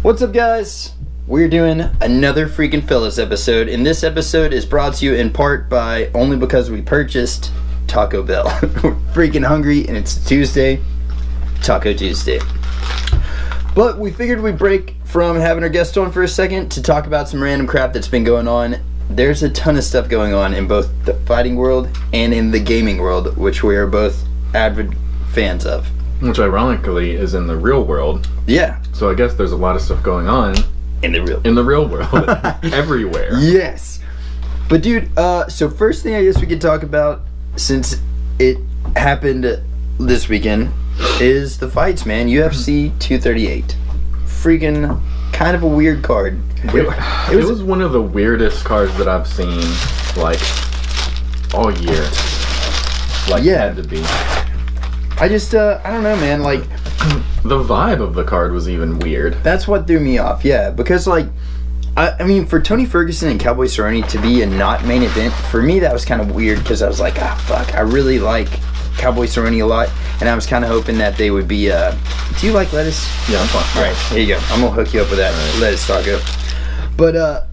What's up, guys? We're doing another freaking Fellas episode, and this episode is brought to you in part by only because we purchased Taco Bell. We're freaking hungry, and it's Tuesday, Taco Tuesday. But we figured we'd break from having our guest on for a second to talk about some random crap that's been going on. There's a ton of stuff going on in both the fighting world and in the gaming world, which we are both avid fans of. Which ironically is in the real world. Yeah, So I guess there's a lot of stuff going on in the real in the real world everywhere. Yes. But dude, uh so first thing I guess we could talk about since it happened this weekend is the fights, man. UFC 238. Freaking kind of a weird card. It, It was, one of the weirdest cards that I've seen like all year. Like Yeah. it had to be. I just uh I don't know, man, like The vibe of the card was even weird. that's what threw me off. Yeah, because like I, I mean, for Tony Ferguson and Cowboy Cerrone to be a not main event, for me that was kind of weird because I was like, ah, fuck, I really like Cowboy Cerrone a lot, and I was kind of hoping that they would be. uh Do you like lettuce? Yeah, I'm fine. All right, here you go. I'm gonna hook you up with that lettuce taco. But uh,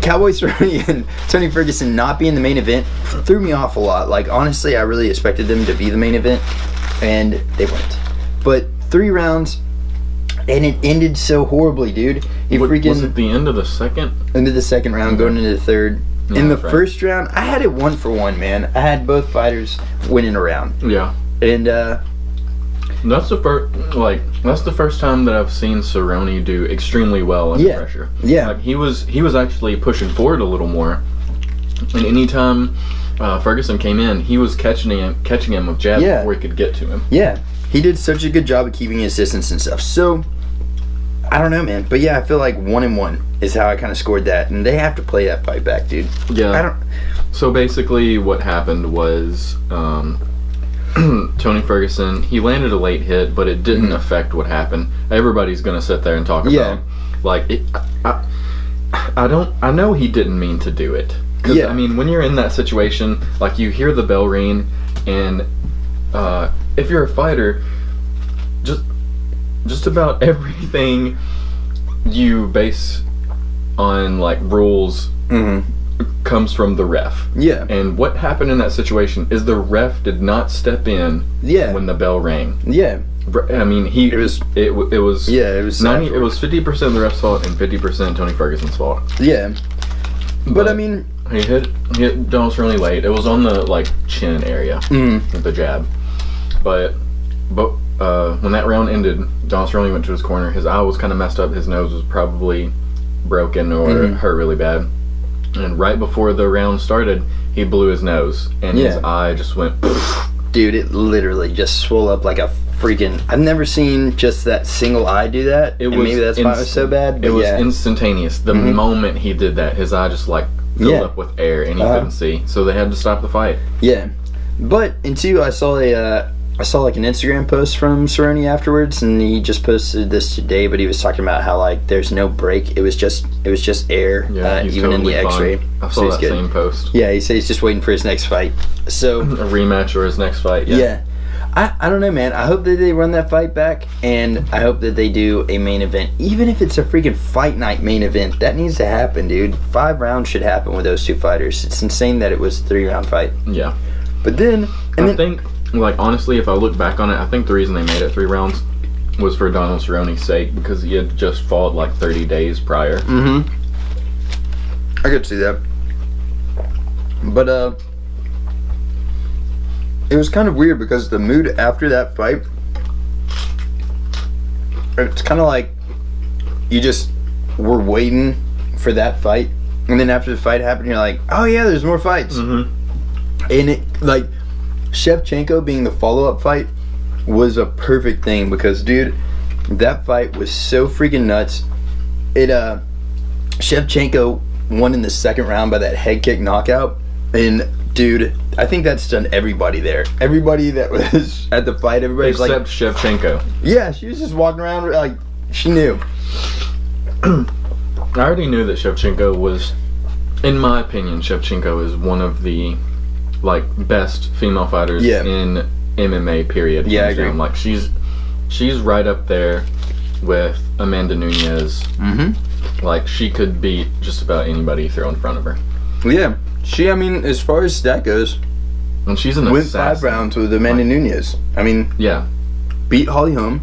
Cowboy Cerrone and Tony Ferguson not being the main event threw me off a lot. Like honestly, I really expected them to be the main event, and they weren't. But three rounds, and it ended so horribly, dude. He What- freaking was it the end of the second? into the second round, going into the third. Yeah, In the right. first round, I had it one for one, man. I had both fighters winning a round, Yeah. and uh, That's the first like that's the first time that I've seen Cerrone do extremely well under Yeah. pressure. Yeah. Like he was he was actually pushing forward a little more. And anytime uh, Ferguson came in, he was catching him catching him with jabs Yeah. before he could get to him. Yeah, he did such a good job of keeping his distance and stuff. So, I don't know, man. But yeah, I feel like one and one is how I kind of scored that, and they have to play that fight back, dude. Yeah. I don't. So basically, what happened was um, Tony Ferguson he landed a late hit, but it didn't Mhm. affect what happened. Everybody's gonna sit there and talk Yeah. about like it. I, I don't. I know he didn't mean to do it. Cause Yeah. I mean, when you're in that situation, like you hear the bell ring, and uh, if you're a fighter, just just about everything you base on like rules hmm comes from the ref. Yeah, And what happened in that situation is the ref did not step in yeah, when the bell rang. yeah, I mean, he It was- it, it was yeah. It was ninety. It was fifty percent the ref's fault and fifty percent Tony Ferguson's fault. Yeah, but, I mean, he hit he hit Donald really late. It was on the like chin area mm, the jab, but but uh, when that round ended, Donald Sterling went to his corner. His eye was kind of messed up. His nose was probably broken or Mhm. hurt really bad. And right before the round started, he blew his nose, and his eye just went. dude, it literally just swelled up like a freaking. I've never seen just that single eye do that. It and was maybe that's why it was so bad. It was yeah, instantaneous. The Mhm. moment he did that, his eye just like filled Yeah. up with air, and he Uh-huh. couldn't see. So they had to stop the fight. Yeah, but and two, I saw a uh, I saw like an Instagram post from Cerrone afterwards, and he just posted this today. But he was talking about how like there's no break. It was just it was just air, Yeah, uh, even totally in the fine. X-ray. I So saw he's that good. same post. Yeah, he said he's just waiting for his next fight. So A rematch or his next fight. yeah. Yeah. I, I don't know, man. I hope that they run that fight back, and I hope that they do a main event, even if it's a freaking fight night main event. That needs to happen, dude. Five rounds should happen with those two fighters. It's insane that it was a three round fight. Yeah. But then, and I then, think, like honestly, if I look back on it, I think the reason they made it three rounds was for Donald Cerrone's sake because he had just fought like 30 days prior. Mm-hmm. I could see that. But uh it was kind of weird because the mood after that fight it's kind of like you just were waiting for that fight and then after the fight happened you're like, "Oh yeah, there's more fights." Mm-hmm. And it like Shevchenko being the follow-up fight was a perfect thing because dude, that fight was so freaking nuts. It uh Shevchenko won in the second round by that head kick knockout and dude, I think that's done everybody there. Everybody that was at the fight, everybody's like Except Shevchenko. Yeah, she was just walking around like she knew. I already knew that Shevchenko was, in my opinion, Shevchenko is one of the like best female fighters Yeah. in MMA. Period. Yeah, I agree. down. Like she's she's right up there with Amanda Nunes. Mm-hmm. Like she could beat just about anybody you throw in front of her. Yeah. She, I mean, as far as that goes, And she's an went assassin. five rounds with Amanda Nunes. I mean, Yeah, beat Holly Holm,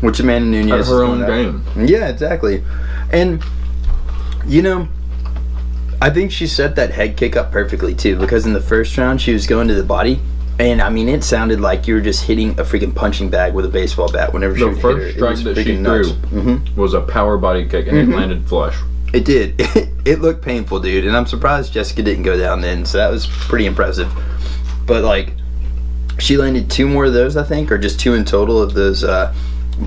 which Amanda Nunes at is her own game. Yeah, exactly. And you know, I think she set that head kick up perfectly too, because in the first round she was going to the body, and I mean it sounded like you were just hitting a freaking punching bag with a baseball bat whenever she The hit first her. Strike that she nuts. threw. Mhm. Was a power body kick and Mhm. it landed flush. It did. it looked painful, dude, and I'm surprised Jessica didn't go down then. So that was pretty impressive. But like, she landed two more of those, I think, or just two in total of those uh,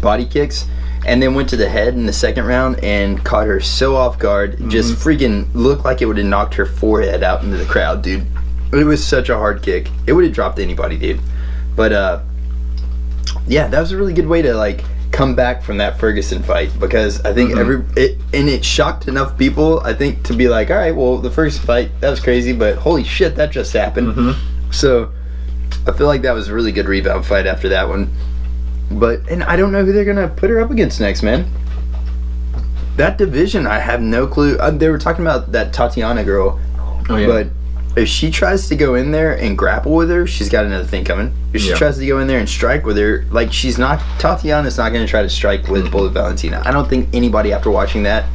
body kicks, and then went to the head in the second round and caught her so off guard. Just freaking looked like it would have knocked her forehead out into the crowd, dude. It was such a hard kick. It would have dropped anybody, dude. But uh, yeah, that was a really good way to like come back from that Ferguson fight because I think Mhm. every it and it shocked enough people I think to be like, all right, well the first fight that was crazy, but holy shit, that just happened. Mhm. So I feel like that was a really good rebound fight after that one. But and I don't know who they're gonna put her up against next, man. That division, I have no clue. Uh, they were talking about that Tatiana girl, Oh yeah. but if she tries to go in there and grapple with her, she's got another thing coming. If she Yeah. tries to go in there and strike with her, like she's not Tatiana's not going to try to strike with Bullet Valentina. I don't think anybody after watching that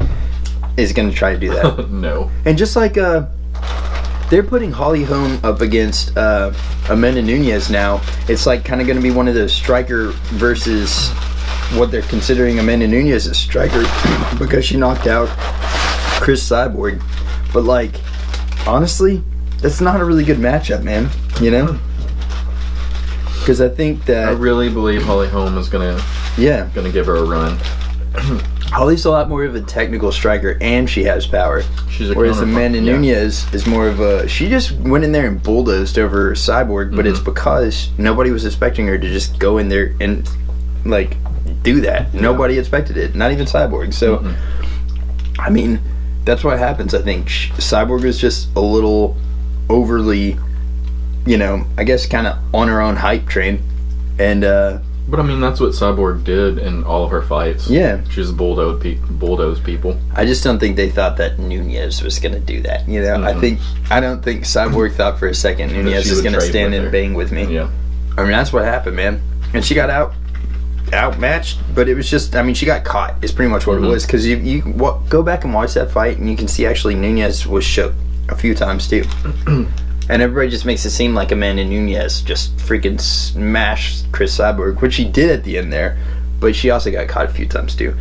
is going to try to do that. no. and just like uh, they're putting Holly Holm up against uh, Amanda Nunes now, it's like kind of going to be one of those striker versus what they're considering Amanda Nunes a striker because she knocked out Cris Cyborg. But like, honestly, that's not a really good matchup, man. You know? Because I think that I really believe Holly Holm is gonna yeah, gonna give her a run. Holly's a lot more of a technical striker, and she has power. She's a Whereas Amanda yeah. Nunes is more of a she just went in there and bulldozed over Cyborg, but it's Mhm. because nobody was expecting her to just go in there and like do that. Nobody expected it, not even Cyborg. So Mhm. I mean, that's what happens. I think Cyborg is just a little overly, you know, I guess kind of on her own hype train, and uh But I mean, that's what Cyborg did in all of her fights. yeah, She's bulldoze, pe- bulldoze people. I just don't think they thought that Nunes was going to do that. You know, I Mhm. think I don't think Cyborg thought for a second Nunes she is going to stand and her. bang with me. Yeah. I mean, that's what happened, man. And she got out outmatched, but it was just I mean, she got caught. Is pretty much what Mhm. it was because you you what, go back and watch that fight and you can see actually Nunes was shook a few times too. And everybody just makes it seem like Amanda Nunes just freaking smashed Cris Cyborg, which she did at the end there, but she also got caught a few times too.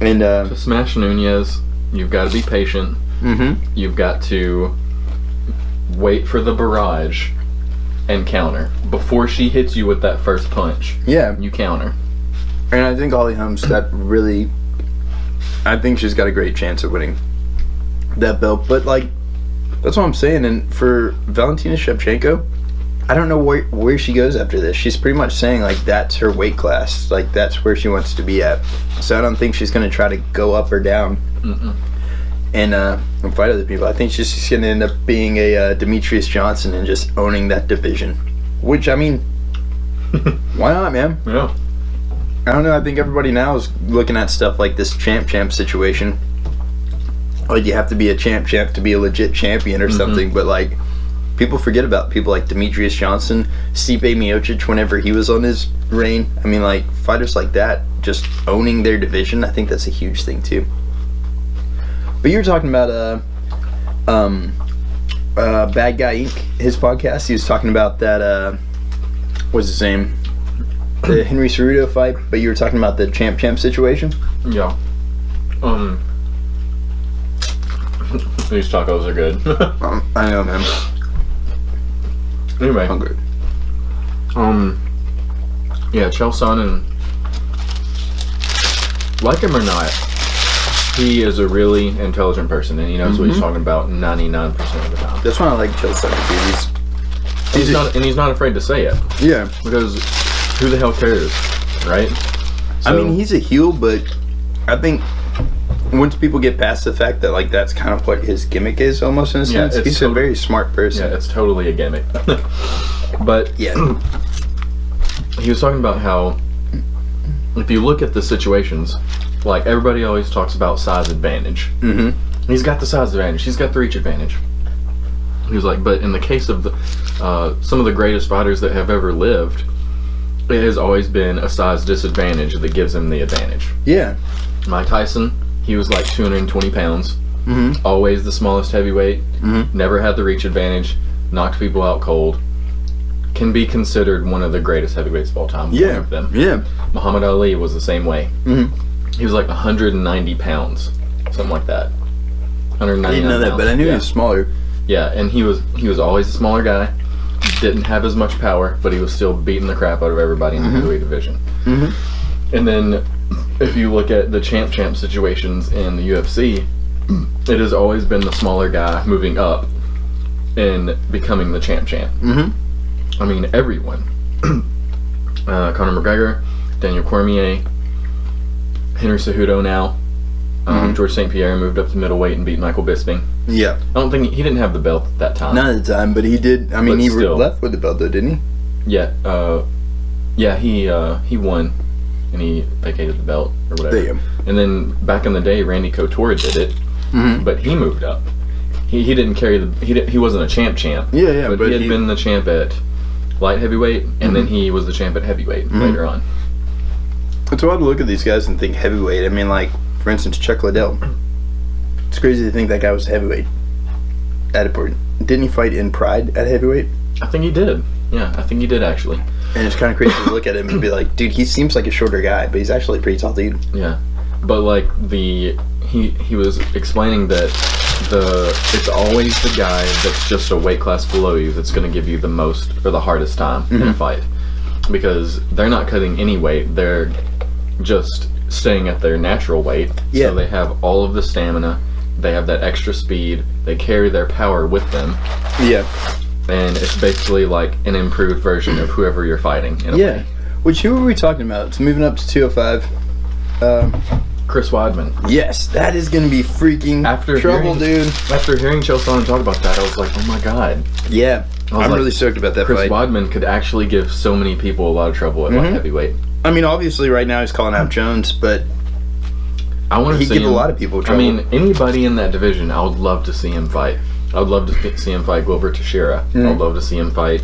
And uh, To smash Nunes, you've got to be patient. hmm You've got to wait for the barrage and counter. Before she hits you with that first punch, yeah, you counter. And I think Holly Holm's got really. I think she's got a great chance of winning that belt. But like, that's what I'm saying. And for Valentina Shevchenko, I don't know where where she goes after this. She's pretty much saying like that's her weight class. Like that's where she wants to be at. So I don't think she's gonna try to go up or down Mm-mm. and uh, and fight other people. I think she's just gonna end up being a uh, Demetrius Johnson and just owning that division. Which I mean, why not, man? yeah. I don't know. I think everybody now is looking at stuff like this champ champ situation. Like you have to be a champ champ to be a legit champion or Mhm. something. But like people forget about people like Demetrius Johnson, Stipe Miocic whenever he was on his reign. I mean, like fighters like that just owning their division. I think that's a huge thing too. But you were talking about uh, um, uh, Bad Guy Inc. His podcast. He was talking about that. Uh, what's his name? The Henry Cejudo fight. But you were talking about the champ champ situation. Yeah. Um. These tacos are good. Um, I know, man. anyway, Hungry. um, yeah, Chael Sonnen, like him or not, he is a really intelligent person, and he knows what he's Mhm. talking about ninety nine percent of the time. That's why I like Chael Sonnen, dude. He's, And he's not, and he's not afraid to say it yeah. because who the hell cares, right? I mean, he's a heel, but I think once people get past the fact that like that's kind of what his gimmick is, almost in a sense, he's a very smart person Yeah, it's totally a gimmick. but Yeah. he was talking about how if you look at the situations, like everybody always talks about size advantage. Mm-hmm. He's got the size advantage. He's got the reach advantage. He was like, but in the case of the, uh, some of the greatest fighters that have ever lived, it has always been a size disadvantage that gives him the advantage. Yeah. Mike Tyson, he was like 220 pounds, Mm-hmm. always the smallest heavyweight, Mhm. never had the reach advantage, knocked people out cold. Can be considered one of the greatest heavyweights of all time. Yeah. them. Yeah. Muhammad Ali was the same way. Mm-hmm. He was like 190 pounds, something like that. 190. I didn't know that, but I knew yeah. he was smaller. Yeah, and he was he was always a smaller guy. Didn't have as much power, but he was still beating the crap out of everybody in the heavyweight division. Mm-hmm. And then, if you look at the champ champ situations in the UFC, it has always been the smaller guy moving up and becoming the champ champ. Mm-hmm. I mean, everyone. uh, Conor McGregor, Daniel Cormier, Henry Cejudo now. Um, Mhm. George St. Pierre moved up to middleweight and beat Michael Bisping. Yeah. I don't think he, he didn't have the belt at that time. Not at the time, but he did. I mean, But he still. left with the belt though, didn't he? Yeah, uh, yeah, he uh, he won, and he vacated the belt or whatever. You And then back in the day, Randy Couture did it, Mm-hmm. but he moved up. He, he didn't carry the he did, he wasn't a champ champ. Yeah, yeah, but, but he had he- been the champ at light heavyweight, and then he was the champ at heavyweight Mm-hmm. later on. It's wild to look at these guys and think heavyweight. I mean, like for instance, Chuck Liddell. It's crazy to think that guy was heavyweight. At a point, didn't he fight in Pride at heavyweight? I think he did. Yeah, I think he did actually. And it's kind of crazy to look at him and be like, dude, he seems like a shorter guy, but he's actually a pretty tall dude. Yeah, but like the he he was explaining that the it's always the guy that's just a weight class below you that's going to give you the most or the hardest time in a Mhm. fight because they're not cutting any weight they're just staying at their natural weight Yeah. so they have all of the stamina they have that extra speed they carry their power with them Yeah. And it's basically like an improved version of whoever you're fighting in a Yeah. way. Which who were we talking about? It's moving up to 205. Um, chris weidman yes, that is gonna be freaking After trouble, hearing- dude. after hearing Chael Sonnen talk about that i was like oh my god Yeah, I was I'm like, really stoked about that Chris fight. Weidman could actually give so many people a lot of trouble at light Mhm. heavyweight. I mean, obviously, right now he's calling out Jones, but I want to see give him, a lot of people I mean, anybody in that division, I would love to see him fight. I would love to see him fight Glover Teixeira. I Mhm. would love to see him fight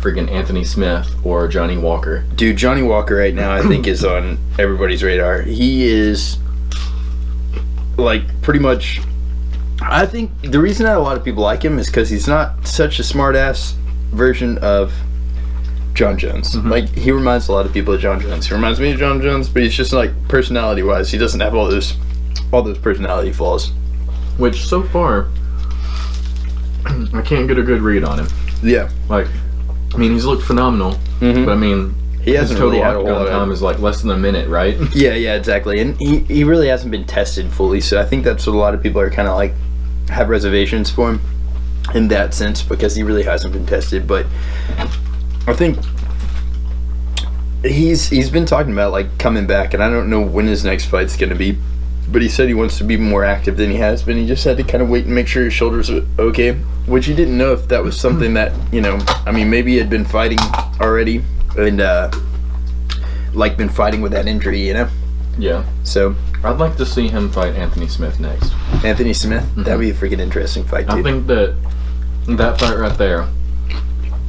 freaking Anthony Smith or Johnny Walker. dude, Johnny Walker right now, I think is on everybody's radar. He is like pretty much. I think the reason that a lot of people like him is because he's not such a smart ass version of Jon Jones. Mhm. Like he reminds a lot of people of Jon Jones. He reminds me of Jon Jones, but he's just like personality wise, he doesn't have all those all those personality flaws. Which so far, I can't get a good read on him. Yeah, Like, I mean, he's looked phenomenal, Mhm. but I mean, he hasn't total really had a whole octagon time is like less than a minute, right? Yeah, yeah, exactly. And he, he really hasn't been tested fully, so I think that's what a lot of people are kind of like have reservations for him in that sense because he really hasn't been tested. But I think he's he's been talking about like coming back, and I don't know when his next fight's going to be. But he said he wants to be more active than he has been. He just had to kind of wait and make sure his shoulders are okay, which he didn't know if that was something that you know. I mean, maybe he had been fighting already and uh, like been fighting with that injury, you know. yeah. So I'd like to see him fight Anthony Smith next. Anthony Smith, that'd be a freaking interesting fight, I think that that fight right there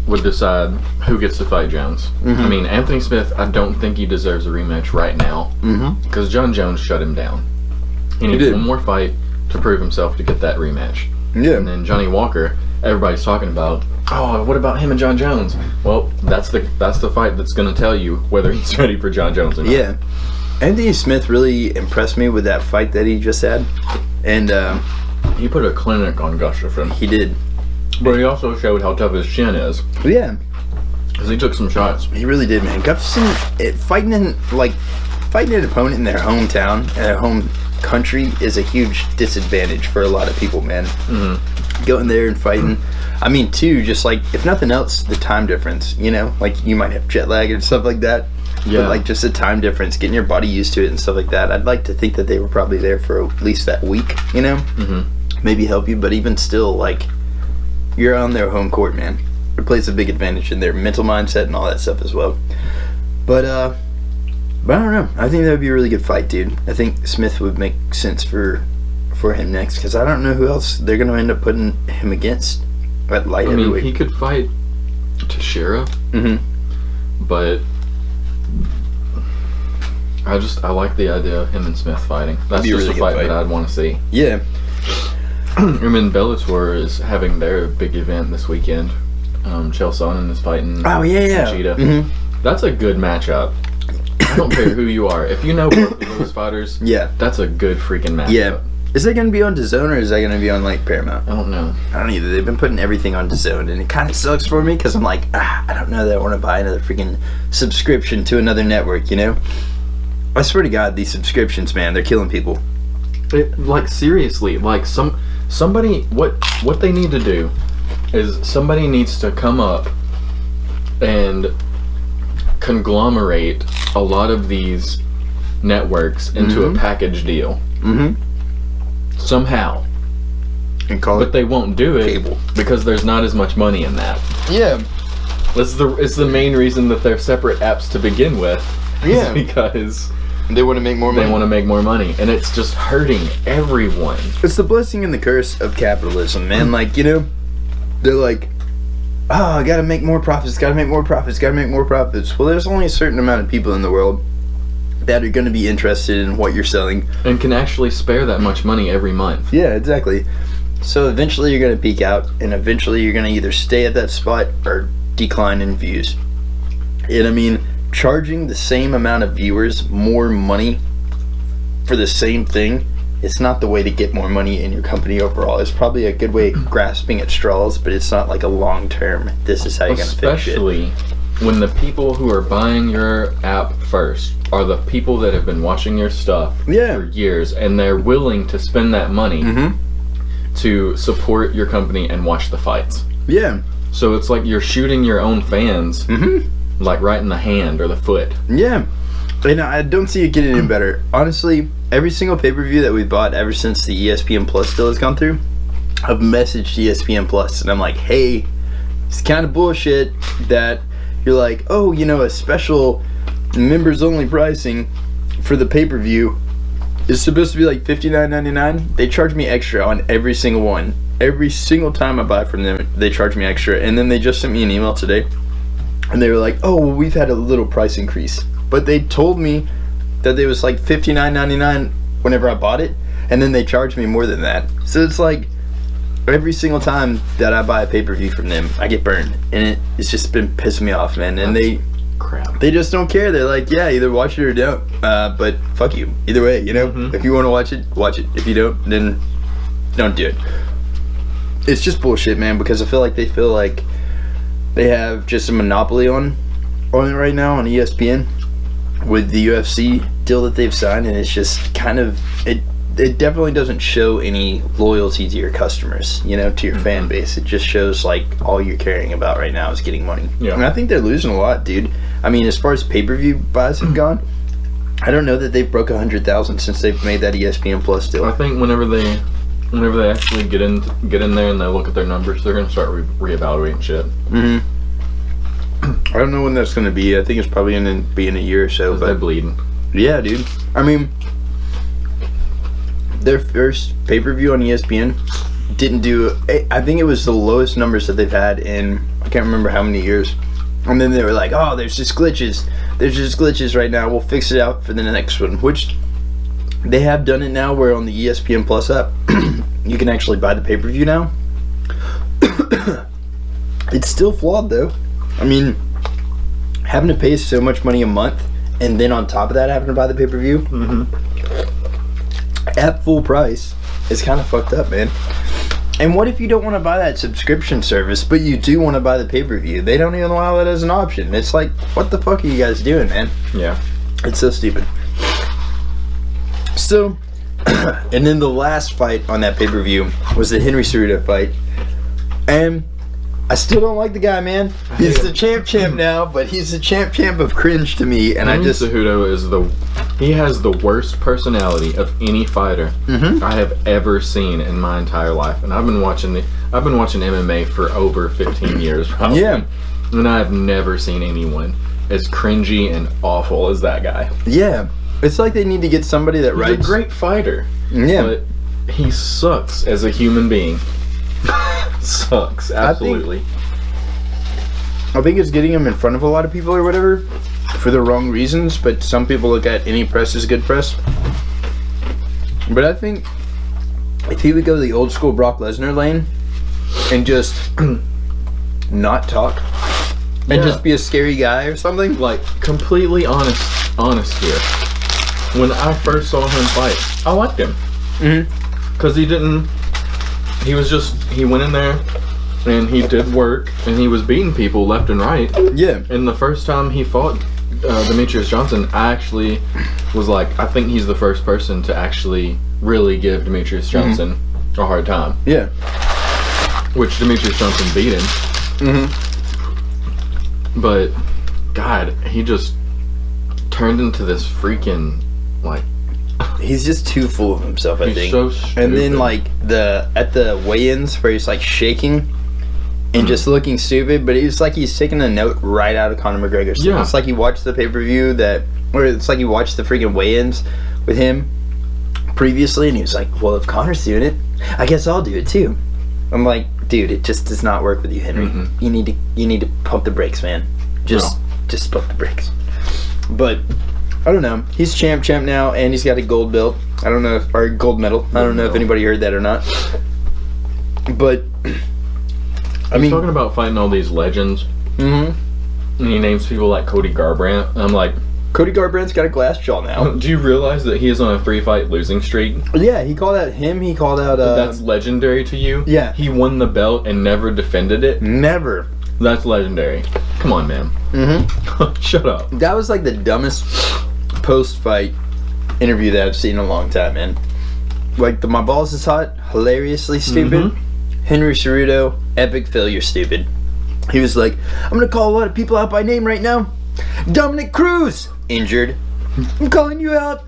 would decide who gets to fight Jones. I Mhm. mean, Anthony Smith, I don't think he deserves a rematch right now mm-hmm. because Jon Jones shut him down. He needs did. one more fight to prove himself to get that rematch. Yeah. And then Johnny Walker, everybody's talking about. Oh, what about him and Jon Jones? Well, that's the that's the fight that's going to tell you whether he's ready for Jon Jones or not. Yeah. Anthony Smith really impressed me with that fight that he just had, and uh, He put a clinic on Gustafsson, he did. but he also showed how tough his chin is Yeah, because he took some shots. he really did, man. Gustafsson it, fighting in like fighting an opponent in their hometown and their home country is a huge disadvantage for a lot of people, man. Mhm. Going there and fighting. I mean, too, just like if nothing else, the time difference. You know, like you might have jet lag and stuff like that. Yeah. But like just the time difference, getting your body used to it and stuff like that. I'd like to think that they were probably there for at least that week. You know, Mhm. maybe help you. But even still, like you're on their home court, man. It plays a big advantage in their mental mindset and all that stuff as well. But uh, But I don't know. I think that would be a really good fight, dude. I think Smith would make sense for for him next because I don't know who else they're gonna end up putting him against at light I mean, heavyweight. he could fight Teixeira, hmm but I just I like the idea of him and Smith fighting. That's just really a fight, fight. that I'd want to see. Yeah. I mean, Bellator is having their big event this weekend. Um, Chael Sonnen is fighting. Oh yeah, yeah. Cheetah. hmm That's a good matchup. I don't care who you are. If you know both of those fighters, Yeah. that's a good freaking matchup. Yeah. Is that gonna be on DAZN or is that gonna be on like Paramount? I don't know. I don't either. They've been putting everything on DAZN, and it kind of sucks for me because I'm like, ah, I don't know that I want to buy another freaking subscription to another network. You know? I swear to God, these subscriptions, man, they're killing people. It, like seriously, like some somebody what what they need to do is somebody needs to come up and conglomerate a lot of these networks into Mhm. a package deal Mm-hmm. somehow. And call But they won't do it Cable. because there's not as much money in that. Yeah. That's the it's the main reason that they're separate apps to begin with. Yeah. because They want to make more money. they want to make more money, and it's just hurting everyone. It's the blessing and the curse of capitalism, man. Like, you know, they're like, oh, I gotta make more profits, gotta make more profits, gotta make more profits. Well, there's only a certain amount of people in the world that are gonna be interested in what you're selling. and can actually spare that much money every month. Yeah, exactly. So eventually you're gonna peak out, and eventually you're gonna either stay at that spot or decline in views. And I mean, charging the same amount of viewers more money for the same thing, it's not the way to get more money in your company overall. It's probably a good way of grasping at straws, but it's not like a long term. This is how you're gonna fix it. Especially when the people who are buying your app first are the people that have been watching your stuff Yeah. for years and they're willing to spend that money Mm-hmm. to support your company and watch the fights. Yeah. So it's like you're shooting your own fans Mm-hmm. like right in the hand or the foot. Yeah. And I don't see it getting any better. Honestly, every single pay per view that we bought ever since the ESPN Plus deal has gone through, I've messaged ESPN Plus and I'm like, hey, it's kind of bullshit that you're like, oh, you know, a special members only pricing for the pay per view is supposed to be like fifty nine ninety nine. They charge me extra on every single one. Every single time I buy from them, they charge me extra. And then they just sent me an email today and they were like, "Oh, well, we've had a little price increase," but they told me that it was like fifty nine ninety nine whenever I bought it, and then they charged me more than that. So it's like every single time that I buy a pay per view from them, I get burned, and it, it's just been pissing me off, man. And they Crap. they just don't care. They're like, "Yeah, either watch it or don't." Uh, but fuck you, either way, you know. Mhm. If you want to watch it, watch it. If you don't, then don't do it. It's just bullshit, man. Because I feel like they feel like they have just a monopoly on on it right now on ESPN with the UFC deal that they've signed, and it's just kind of it. It definitely doesn't show any loyalty to your customers, you know, to your fan base. It just shows like all you're caring about right now is getting money. Yeah. And I think they're losing a lot, dude. I mean, as far as pay per view buys have gone, I don't know that they've broke a hundred thousand since they've made that ESPN Plus deal. I think whenever they whenever they actually get in get in there and they look at their numbers, they're gonna start re- reevaluating shit. hmm I don't know when that's going to be. I think it's probably going to be in a year or so. 'Cause they're But bleeding. yeah, dude. I mean, their first pay per view on ESPN didn't do. I- I think it was the lowest numbers that they've had in I can't remember how many years. And then they were like, "Oh, there's just glitches. There's just glitches right now. We'll fix it out for the next one." Which they have done it now. Where on the ESPN Plus app, you can actually buy the pay per view now. it's still flawed though. I mean, having to pay so much money a month, and then on top of that, having to buy the pay per view Mm-hmm. at full price is kind of fucked up, man. And what if you don't want to buy that subscription service, but you do want to buy the pay per view? They don't even allow that as an option. It's like, what the fuck are you guys doing, man? Yeah. It's so stupid. So, and then the last fight on that pay per view was the Henry Cejudo fight, and I still don't like the guy, man. He's the champ champ now, but he's the champ champ of cringe to me, and I just Cejudo is the he has the worst personality of any fighter Mhm. I have ever seen in my entire life, and I've been watching the I've been watching MMA for over 15 years, probably. Yeah. and I have never seen anyone as cringy and awful as that guy. Yeah, it's like they need to get somebody that He's writes. a great fighter, yeah, but he sucks as a human being. sucks absolutely. I think it's getting him in front of a lot of people or whatever for the wrong reasons. But some people look at any press as good press. But I think if he would go the old school Brock Lesnar lane and just not talk and Yeah. just be a scary guy or something. like completely honest honest here when i first saw him fight i liked him Mm-hmm. because he didn't he was just he went in there and he did work and he was beating people left and right Yeah. and the first time he fought uh, demetrius johnson i actually was like i think he's the first person to actually really give demetrius johnson a hard time Yeah. which demetrius johnson beat him Mm-hmm. but god he just turned into this freaking like He's just too full of himself, I He's think. so and then like the at the weigh-ins where he's like shaking Hmm. and just looking stupid, but it's like he's taking a note right out of Conor McGregor. So Yeah. It's like he watched the pay-per-view that or it's like he watched the freaking weigh-ins with him previously and he was like, Well if Conor's doing it, I guess I'll do it too. I'm like, dude, it just does not work with you, Henry. Mhm. You need to you need to pump the brakes, man. Just just pump the brakes. But I don't know. He's champ champ now, and he's got a gold belt. I don't know if or gold medal. I don't know if anybody heard that or not. But I He's mean, talking about fighting all these legends, Mm mhm. and he names people like Cody Garbrandt. I'm like, Cody Garbrandt's got a glass jaw now. do you realize that he is on a three fight losing streak? yeah, he called out him. He called out. Uh, That's legendary to you. yeah. He won the belt and never defended it. never. That's legendary. Come on, man. Mm-hmm. Shut up. That was like the dumbest post-fight interview that I've seen in a long time, man. Like the my balls is hot, hilariously stupid. Mhm. Henry Cejudo, epic failure, stupid. He was like, I'm gonna call a lot of people out by name right now. Dominick Cruz, injured. I'm calling you out.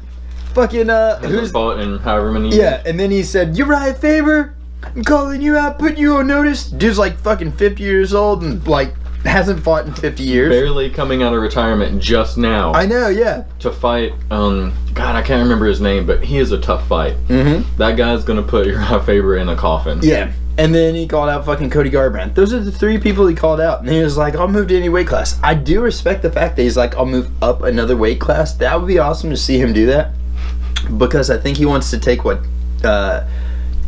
Fucking uh, who's in however many yeah? And then he said, Uriah Faber. I'm calling you out, putting you on notice. Dude's like fucking 50 years old and like hasn't fought in 50 years. barely coming out of retirement just now I know, yeah. to fight um God I can't remember his name but he is a tough fight. Mm-hmm. That guy's gonna put Uriah Faber in a coffin. Yeah. And then he called out fucking Cody Garbrandt. Those are the three people he called out. And he was like, I'll move to any weight class. I do respect the fact that he's like, I'll move up another weight class. That would be awesome to see him do that. Because I think he wants to take what uh,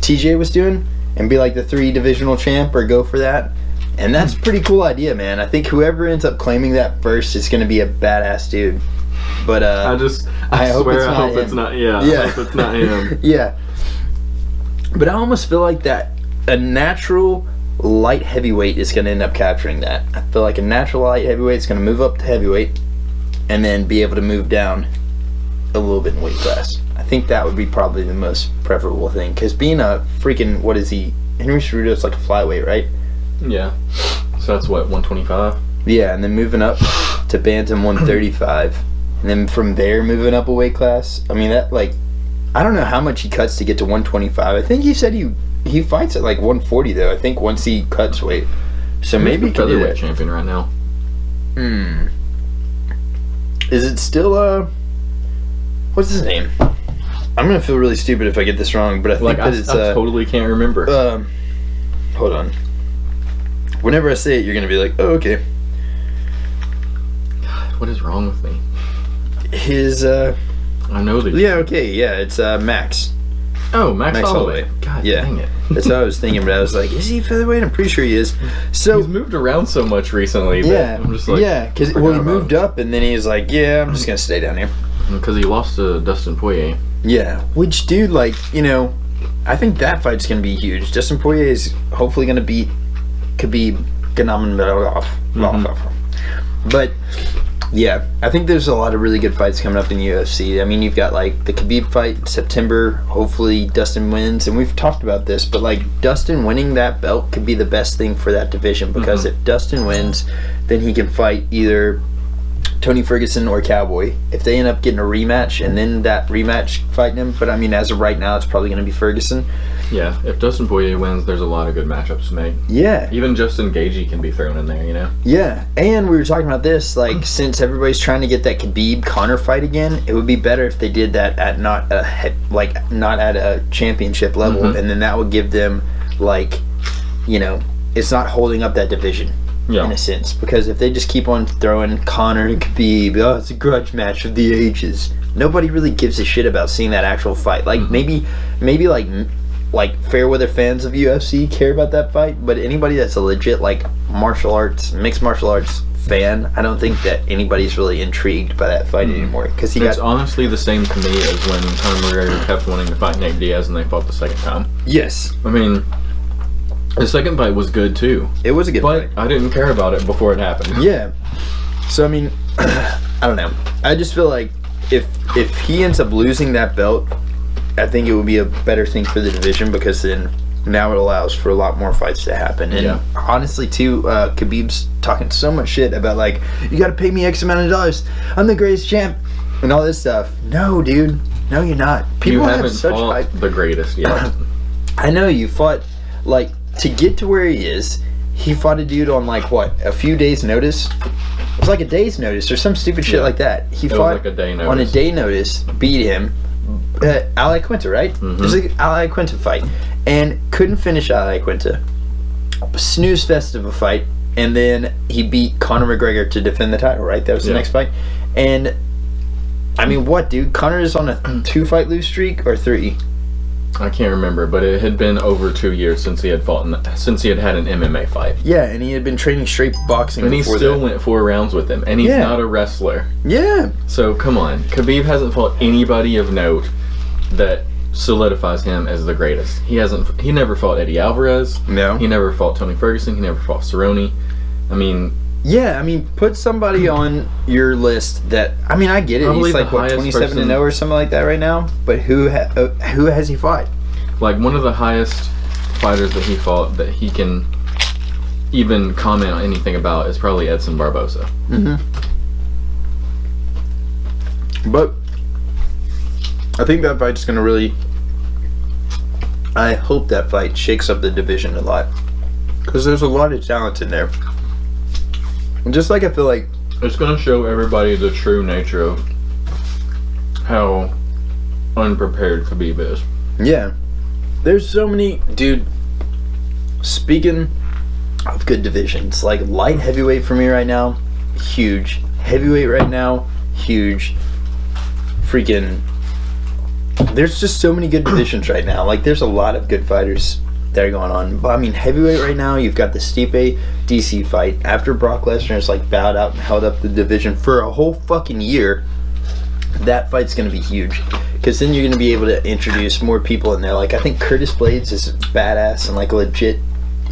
TJ was doing and be like the three divisional champ or go for that. And that's a pretty cool idea, man. I think whoever ends up claiming that first is going to be a badass dude. But uh, I just I, I hope swear it's I not hope it's not yeah, Yeah. I hope it's not him. yeah. But I almost feel like that a natural light heavyweight is going to end up capturing that. I feel like a natural light heavyweight is going to move up to heavyweight and then be able to move down a little bit in weight class. I think that would be probably the most preferable thing because being a freaking what is he? Henry Cejudo's like a flyweight, right? Yeah. So that's what, one twenty five? Yeah, and then moving up to bantam 135, and then from there moving up a weight class. I mean that like, I don't know how much he cuts to get to 125. I think he said he he fights at like 140 though. I think once he cuts weight, so maybe he the featherweight champion right now. Hmm. Is it still uh? What's his name? I'm gonna feel really stupid if I get this wrong, but I think Like I, it's I uh. totally can't remember. Um, hold on. Whenever I say it, you're gonna be like, "Oh, okay." what is wrong with me? His uh, I know these. yeah, okay, yeah, it's uh Max. Oh, Max, Max Holloway. Holloway. God Yeah. dang it. That's what I was thinking, but I was like, is he featherweight? I'm pretty sure he is. So He's moved around so much recently. Yeah, I'm just like, yeah, because well, he moved up and then he was like, yeah, I'm just gonna stay down here. Because he lost to Dustin Poirier. Yeah, which dude, like, you know, I think that fight's gonna be huge. Dustin Poirier is hopefully gonna beat Khabib Nurmagomedov. Mhm. But yeah, I think there's a lot of really good fights coming up in the UFC. I mean, you've got like the Khabib fight in September. Hopefully, Dustin wins, and we've talked about this. But like Dustin winning that belt could be the best thing for that division because Mhm. if Dustin wins, then he can fight either Tony Ferguson or Cowboy. If they end up getting a rematch and then that rematch fighting him, but I mean, as of right now, it's probably going to be Ferguson. Yeah, if Dustin Poirier wins, there's a lot of good matchups to make. Yeah, Even Justin Gaethje can be thrown in there, you know? yeah. And we were talking about this, like, since everybody's trying to get that Khabib Conor fight again, it would be better if they did that at not a he- like not at a championship level, Mhm. and then that would give them like, you know, it's not holding up that division. in a sense because if they just keep on throwing Conor and Khabib, oh, it's a grudge match of the ages. Nobody really gives a shit about seeing that actual fight. Like Mhm. maybe, maybe like like fair weather fans of UFC care about that fight, but anybody that's a legit like martial arts, mixed martial arts fan, I don't think that anybody's really intrigued by that fight Mhm. anymore because he It's got honestly the same to me as when Conor McGregor kept wanting to fight Nate Diaz and they fought the second time. yes, I mean, the second fight was good too, it was a good but fight. I didn't care about it before it happened. Yeah. So I mean, I don't know. I just feel like if if he ends up losing that belt, I think it would be a better thing for the division because then now it allows for a lot more fights to happen. And Yeah. honestly, too, uh, Khabib's talking so much shit about like you got to pay me X amount of dollars. I'm the greatest champ and all this stuff. No, dude. No, you're not. People have haven't such fought hype. the greatest yet. I know you fought like to get to where he is. He fought a dude on like what a few days' notice. It was like a day's notice or some stupid shit Yeah. like that. He It fought like a day on a day notice, beat him. Uh, Al Iaquinta, right? Mhm. It was an Al Iaquinta fight, and couldn't finish Al Iaquinta. Snooze fest of a fight, and then he beat Conor McGregor to defend the title. Right, that was the Yeah. next fight, and. I mean, what, dude? Conor is on a two fight lose streak or three? I can't remember, but it had been over two years since he had fought, in, since he had had an MMA fight, Yeah, and he had been training straight boxing and he still that. went four rounds with him, and he's Yeah. not a wrestler. Yeah, So come on, Khabib hasn't fought anybody of note that solidifies him as the greatest. He hasn't. He never fought Eddie Alvarez. no. He never fought Tony Ferguson. He never fought Cerrone. I mean, Yeah, I mean, put somebody on your list that I mean, I get it. Probably He's like the what highest twenty seven and zero or something like that right now. But who ha- uh, who has he fought? like one of the highest fighters that he fought that he can even comment on anything about is probably Edson Barbosa. Mm-hmm. But I think that fight's gonna really. I hope that fight shakes up the division a lot because there's a lot of talent in there. Just like I feel like It's gonna show everybody the true nature of how unprepared Khabib is. Yeah. There's so many dude speaking of good divisions, like light heavyweight for me right now, huge. Heavyweight right now, huge. Freaking There's just so many good divisions right now. Like there's a lot of good fighters that are going on. But I mean heavyweight right now, you've got the Stipe DC fight. After Brock Lesnar has like bowed out and held up the division for a whole fucking year that fight's going to be huge because then you're going to be able to introduce more people in there. Like I think Curtis Blaydes is badass and like legit.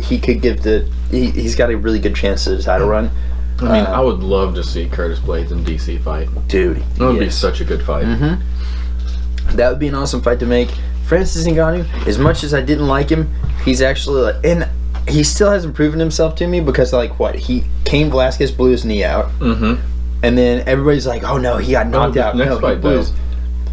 He could give the. He, he's got a really good chance at a title run, I mean, Uh, I would love to see Curtis Blaydes and DC fight. dude. That would be such a good fight. Mm-hmm. That would be an awesome fight to make. Francis Ngannou, as much as I didn't like him, he's actually like, and he still hasn't proven himself to me because like what he Cain Velasquez blew his knee out, Mm-hmm. and then everybody's like, oh no, he got knocked the out. next No, he fight, blew though.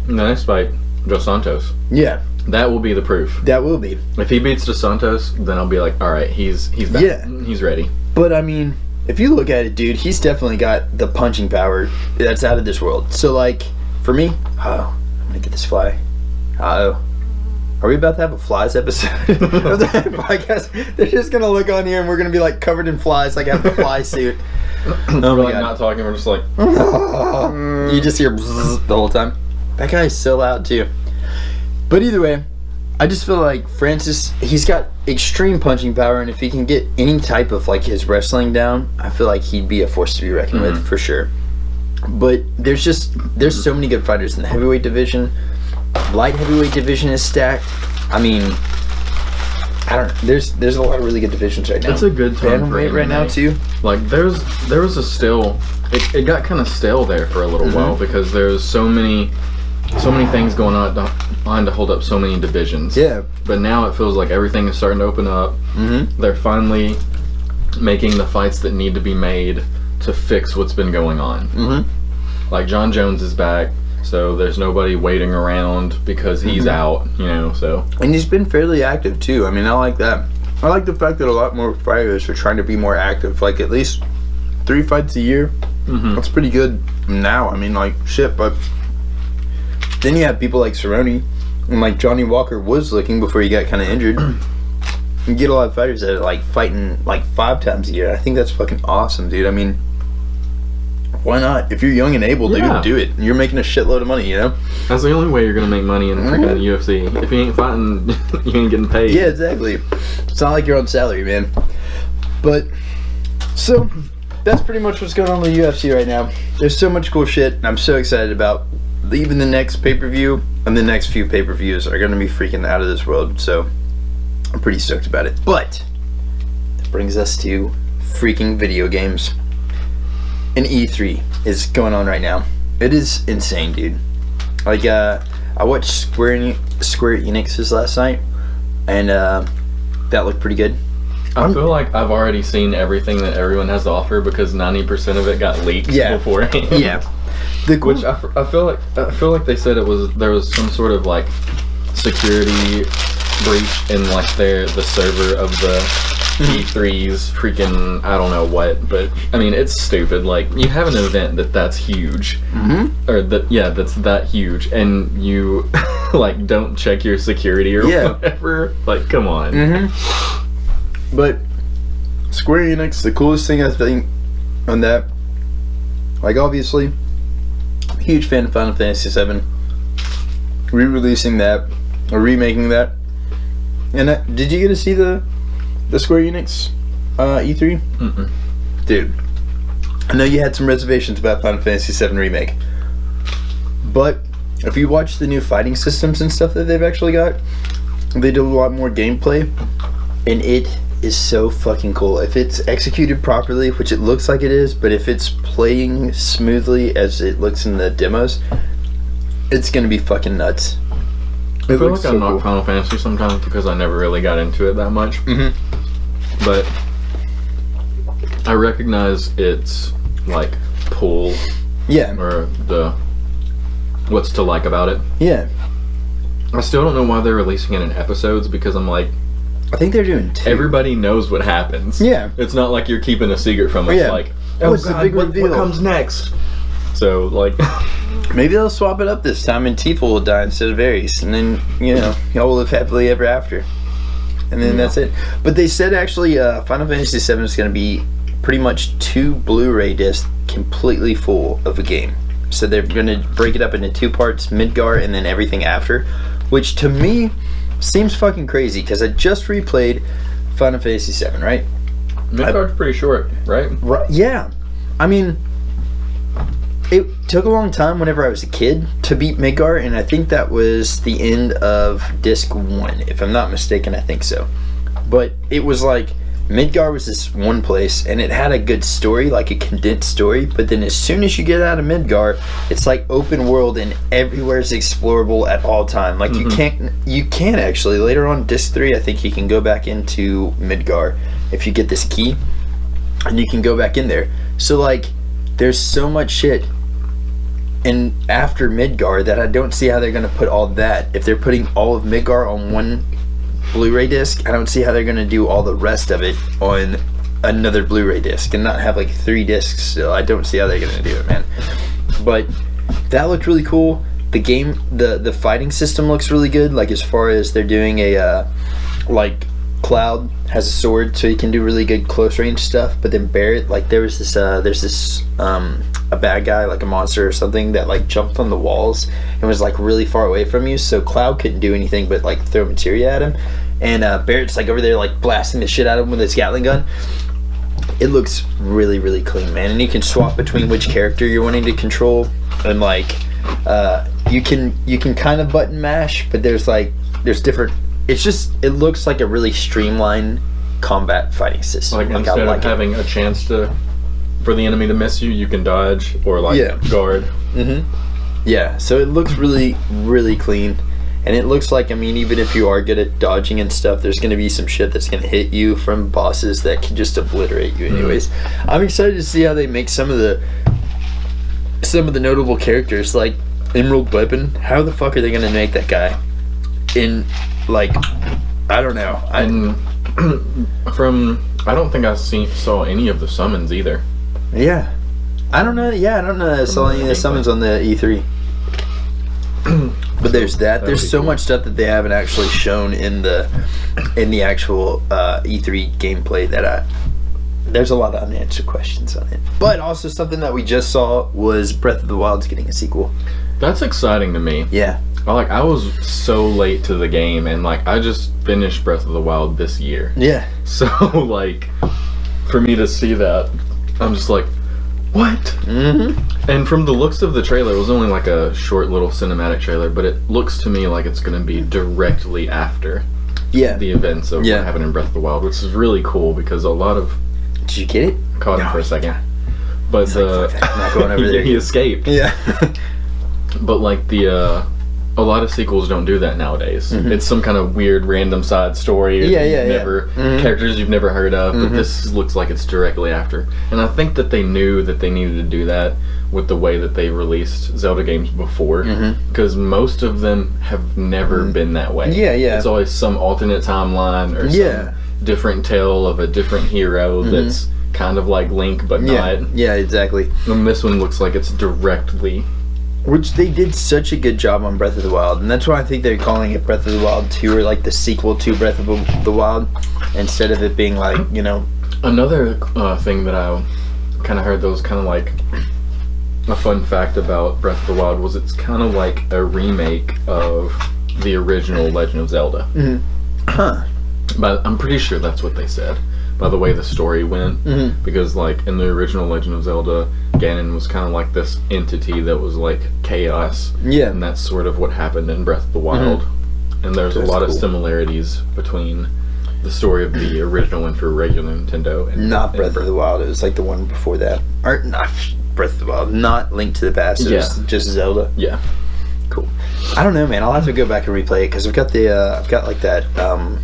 The next fight, Dos Santos. Yeah, That will be the proof. that will be. If he beats Dos Santos, then I'll be like, all right, he's he's back. Yeah. he's ready. But I mean, if you look at it, dude, he's definitely got the punching power that's out of this world. So like, for me, oh, I'm gonna get this fly. Uh oh. Are we about to have a flies episode of the podcast? They're just gonna look on here and we're gonna be like covered in flies, like I have a fly suit. we're my like God. not talking. We're just like, you just hear bzzz the whole time. That guy's so loud too. But either way, I just feel like Francis, he's got extreme punching power, and if he can get any type of like his wrestling down, I feel like he'd be a force to be reckoned with Mhm. for sure. But there's just there's so many good fighters in the heavyweight division. Light heavyweight division is stacked. I mean, I don't. There's there's a lot of really good divisions right now. It's a good time for right now too. like there's there was a still. It, it got kind of stale there for a little Mhm. while because there's so many so many things going on to, on to hold up so many divisions. Yeah. But now it feels like everything is starting to open up. Mm-hmm. They're finally making the fights that need to be made. to fix what's been going on. Mm-hmm. Like Jon Jones is back, so there's nobody waiting around because he's Mhm. out, you know. So And he's been fairly active too. I mean, I like that. I like the fact that a lot more fighters are trying to be more active. Like at least three fights a year. mhm. That's pretty good now. I mean, like shit. But then you have people like Cerrone and like Johnny Walker was looking before he got kind of injured. You get a lot of fighters that are like fighting like five times a year. I think that's fucking awesome, dude. I mean, why not? If you're young and able, dude, do it. You're making a shitload of money, you know. that's the only way you're gonna make money in mm-hmm. freaking UFC. If you ain't fighting, you ain't getting paid. Yeah, exactly. It's not like you're on salary, man. But so that's pretty much what's going on with the UFC right now. There's so much cool shit, and I'm so excited about even the next pay per view and the next few pay per views are going to be freaking out of this world. So I'm pretty stoked about it. But that brings us to freaking video games. And E3 is going on right now. It is insane, dude. Like, uh, I watched Square Square Enix's last night, and uh, that looked pretty good. I feel like I've already seen everything that everyone has to offer because 90% of it got leaked Yeah. beforehand. Yeah. The cool, Which I, f- I feel like I feel like they said it was there was some sort of like security breach in like their the server of the E3's freaking I don't know what, but I mean it's stupid. Like you have an event that that's huge, Mhm. or that yeah that's that huge, and you like don't check your security or Yeah. whatever. Like come on. Mm-hmm. But Square Enix, the coolest thing I think on that, like obviously, huge fan of Final Fantasy VII. Re-releasing that, or remaking that. And uh, did you get to see the the Square Enix uh, E3? Mm-mm. Dude, I know you had some reservations about Final Fantasy VII Remake, but if you watch the new fighting systems and stuff that they've actually got, they do a lot more gameplay, and it is so fucking cool. If it's executed properly, which it looks like it is, but if it's playing smoothly as it looks in the demos, it's gonna be fucking nuts. I feel like I'm not Final Fantasy sometimes because I never really got into it that much. hmm but I recognize its like pull Yeah, or the what's to like about it. yeah. I still don't know why they're releasing it in episodes because I'm like I think they're doing two. everybody knows what happens. Yeah. it's not like you're keeping a secret from us. Yeah. Like, oh What's the god, big what, reveal? what comes next? So like, Maybe they'll swap it up this time and Tifa will die instead of Aeris. And then, you know, y'all will live happily ever after. And then Yeah. that's it. But they said actually uh, Final Fantasy VII is going to be pretty much two Blu ray discs completely full of a game. So they're going to break it up into two parts Midgar and then everything after. Which to me seems fucking crazy because I just replayed Final Fantasy VII, right? Midgar's pretty short, right? Right. Yeah. I mean, it took a long time whenever I was a kid to beat Midgar, and I think that was the end of disc one, if I'm not mistaken. I think so. But it was like Midgar was this one place, and it had a good story, like a condensed story. But then as soon as you get out of Midgar, it's like open world, and everywhere is explorable at all time. Like you Mhm. can't, you can actually later on disc three. I think you can go back into Midgar if you get this key and you can go back in there. So like, there's so much shit in after Midgar that I don't see how they're gonna put all that. If they're putting all of Midgar on one Blu-ray disc, I don't see how they're gonna do all the rest of it on another Blu-ray disc and not have like three discs. Still, I don't see how they're gonna do it, man. But that looked really cool. The game, the the fighting system looks really good. Like as far as they're doing a uh, like Cloud has a sword, so he can do really good close range stuff. But then Barret, like there was this, uh, there's this um, a bad guy, like a monster or something, that like jumped on the walls and was like really far away from you. So Cloud couldn't do anything but like throw materia at him. And uh, Barret's like over there, like blasting the shit out of him with his Gatling gun. It looks really, really clean, man. And you can swap between which character you're wanting to control, and like uh, you can you can kind of button mash, but there's like there's different. It's just it looks like a really streamlined combat fighting system. Like, Like, instead I of like it. having a chance to for the enemy to miss you, you can dodge or like Yeah. guard. hmm Yeah, so it looks really, really clean, And it looks like, I mean, even if you are good at dodging and stuff, there's going to be some shit that's going to hit you from bosses that can just obliterate you, anyways. I'm excited to see how they make some of the some of the notable characters, like Emerald Weapon. How the fuck are they going to make that guy in like I don't know. I, And from I don't think I seen saw any of the summons either. Yeah, I don't know. Yeah, I don't know. I saw any of the summons on the E3. But there's that. There's so much stuff that they haven't actually shown in the in the actual uh, E3 gameplay that I. There's a lot of unanswered questions on it. But also something that we just saw was Breath of the Wild's getting a sequel. That's exciting to me. Yeah. I, like I was so late to the game, and like I just finished Breath of the Wild this year. Yeah. So like, for me to see that, I'm just like, what? Mm-hmm. And from the looks of the trailer, it was only like a short little cinematic trailer, but it looks to me like it's going to be directly after Yeah. the events of Yeah. what happened in Breath of the Wild, which is really cool because a lot of Did you get it? caught him No, for a second. But He's like, "Fuck that, I'm not going over he, there he escaped. Yeah. But like the uh a lot of sequels don't do that nowadays. Mhm. It's some kind of weird random side story. Yeah, yeah, you've yeah. Never Mhm. characters you've never heard of, but this looks like it's directly after. And I think that they knew that they needed to do that with the way that they released Zelda games before, because most of them have never Mhm. been that way. Yeah, yeah. It's always some alternate timeline or Yeah. some different tale of a different hero Mhm. that's kind of like Link, but yeah. not. Yeah. Exactly. And this one looks like it's directly. Which they did such a good job on Breath of the Wild, and that's why I think they're calling it Breath of the Wild 2 or like the sequel to Breath of the Wild instead of it being like, you know, Another uh, thing that I kind of heard that was kind of like a fun fact about Breath of the Wild was it's kind of like a remake of the original Legend of Zelda. huh. But I'm pretty sure that's what they said by the way the story went. Mhm. Because like in the original Legend of Zelda, Ganon was kind of like this entity that was like chaos, Yeah. and that's sort of what happened in Breath of the Wild. And there's That's a lot of similarities between the story of the original one for regular Nintendo and Not and Breath of the Wild, it was like the one before that. Or not Breath of the Wild, not Link to the Past, it was just Zelda. Yeah. Cool. I don't know, man. I'll have to go back and replay it because I've got the, uh, I've got like that, um,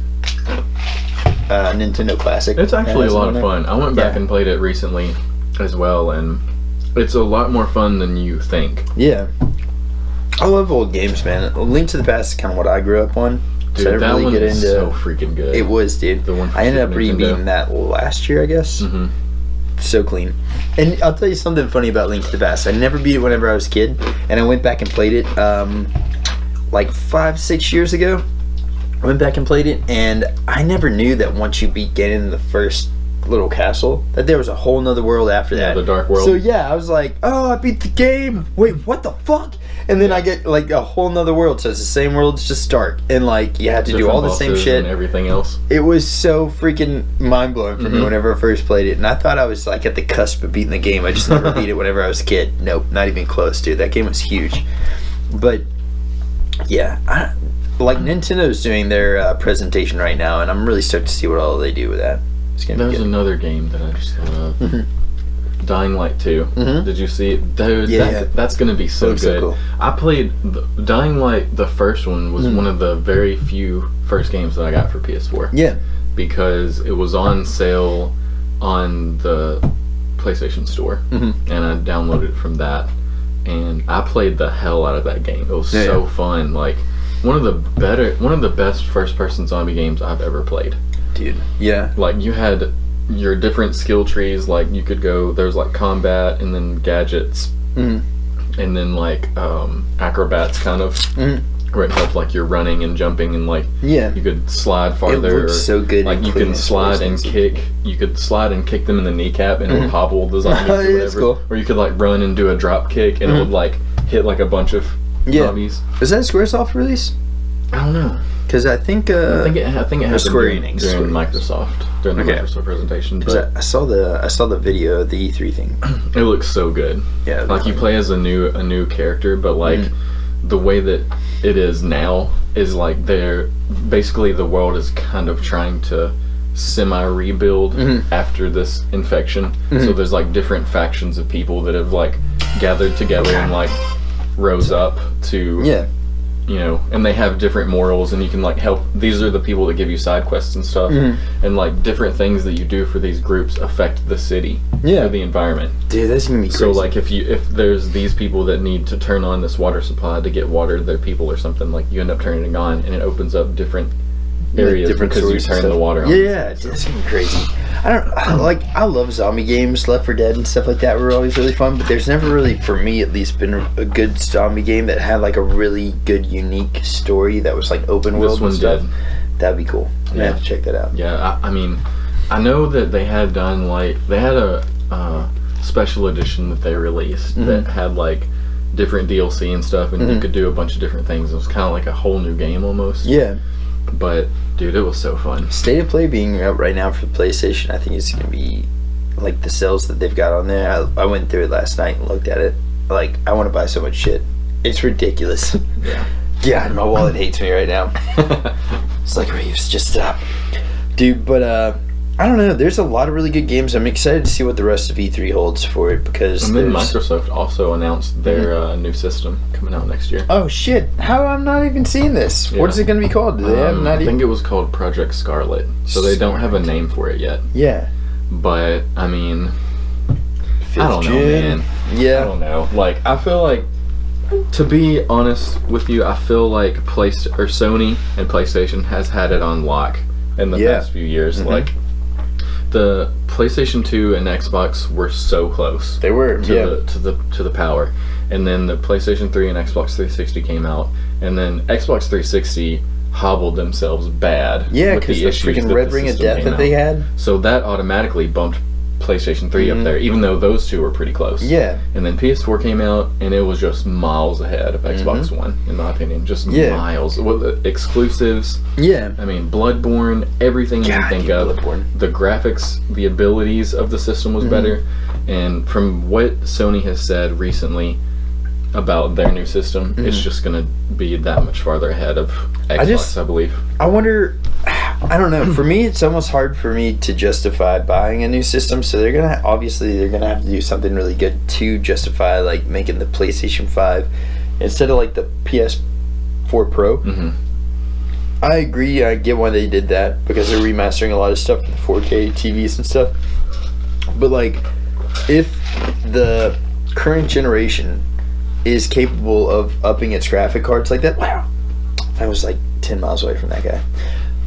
uh, Nintendo Classic. It's actually a lot of fun. I went back Yeah. and played it recently as well, and it's a lot more fun than you think. Yeah. I love old games, man. Link to the Past is kind of what I grew up on. Dude, so I that really one get into so freaking good. It was, dude. The one I ended up rebeating that last year, I guess. Mm-hmm. So clean. And I'll tell you something funny about Link to the Past. I never beat it whenever I was a kid, and I went back and played it um, like five, six years ago. I went back and played it, and I never knew that once you beat Ganon in the first little castle, that there was a whole nother world after Yeah, that. the Dark World. So yeah, I was like, oh, I beat the game. Wait, what the fuck? And then I get like a whole nother world. So it's the same world, it's just dark, and like you have to do all the same shit and everything else. it was so freaking mind blowing for me Mhm. whenever I first played it, and I thought I was like at the cusp of beating the game. I just never beat it whenever I was a kid. Nope, not even close, dude. That game was huge. But yeah, I, like Nintendo's doing their uh, presentation right now, and I'm really stoked to see what all they do with that. It's gonna There's be good. another game that I just of. Mhm. Dying Light 2. Mhm. Did you see it? Dude, Yeah, that, yeah. that's going to be so Looks so good. cool. I played the, Dying Light, the first one, was Mhm. one of the very few first games that I got for PS4 Yeah, because it was on sale on the PlayStation Store, Mhm. and I downloaded it from that, and I played the hell out of that game. It was Yeah, so fun, like one of the better, one of the best first-person zombie games I've ever played. dude. Yeah, Like you had your different skill trees, like you could go. There's like combat, and then gadgets, Mhm. and then like um, acrobats, kind of Mhm. where it helped like you're running and jumping, and like yeah. you could slide It farther. looks or- so good. like you can slide and kick. You could slide and kick them in the kneecap, and it Mhm. would hobble the zombies or whatever. cool. Or you could like run and do a drop kick, and Mhm. it would like hit like a bunch of Yeah. zombies. Is that a SquareSoft release? I don't know. Because I think uh, I think it. I think it happened Square Enix, during Microsoft during the Okay. Microsoft presentation. but I, I saw the I saw the video of the E3 thing. it looks so good. Yeah, like you play as a new a new character, but like Mhm. the way that it is now is like they're basically the world is kind of trying to semi rebuild Mhm. after this infection. So Mhm. there's like different factions of people that have like gathered together and like rose up to Yeah. you know, and they have different morals, and you can like help. These are the people that give you side quests and stuff, Mhm. and like different things that you do for these groups affect the city Yeah. or the environment. Dude, that's gonna be crazy. So like if you if there's these people that need to turn on this water supply to get water to their people or something, like you end up turning it on, and it opens up different areas different because you turn the water on. Yeah, dude, that's gonna be crazy. I don't like. I love zombie games, Left 4 Dead and stuff like that. Were always really fun, but there's never really, for me at least, been a, good zombie game that had like a really good, unique story that was like open world and stuff. did. That'd be cool. I'm Yeah. have to check that out. Yeah, I, I mean, I know that they had done like they had a uh, special edition that they released Mhm. that had like different DLC and stuff, and you Mhm. could do a bunch of different things. It was kind of like a whole new game almost. Yeah, But dude, it was so fun. State of Play being out right now for the PlayStation, I think it's gonna be like the sales that they've got on there. I, I went through it last night and looked at it. Like, I want to buy so much shit. It's ridiculous. Yeah. God, my wallet hates me right now. It's like Reeves, just stop, dude. But uh, I don't know. There's a lot of really good games. I'm excited to see what the rest of E3 holds for it because and then there's- Microsoft also announced their uh, new system coming out next year. Oh shit! How I'm not even seeing this? Yeah. What is it going to be called? Do they have Um, I idea? think it was called Project Scarlett, so they don't have a name for it yet. yeah. But I mean, Fifth I don't know, man. I don't know. Like, I feel like, to be honest with you, I feel like Place or Sony and PlayStation has had it on lock in the Yeah. past few years. Mhm. Like, the PlayStation Two and Xbox were so close They were. to yeah. the to the to the power, and then the PlayStation Three and Xbox 360 came out, and then Xbox 360 hobbled themselves bad. yeah, because the, issues freaking Red Ring of Death that out. they had. So that automatically bumped PlayStation 3 Mhm. up there, even though those two were pretty close. Yeah. And then PS4 came out, and it was just miles ahead of Xbox One, in my opinion. Just Mm-hmm. Yeah. miles. What the exclusives? Yeah. I mean, Bloodborne, everything you can think of. Bloodborne. The graphics, the abilities of the system was Mhm. better. And from what Sony has said recently about their new system, it's Mhm. just going to be that much farther ahead of Xbox, I, just- believe. I wonder. I don't know. For me, it's almost hard for me to justify buying a new system. So they're gonna obviously they're gonna have to do something really good to justify like making the PlayStation Five instead of like the PS4 Pro. hmm I agree. I get why they did that because they're remastering a lot of stuff for the 4K TVs and stuff. But like, if the current generation is capable of upping its graphic cards like that, wow, I was like 10 miles away from that guy.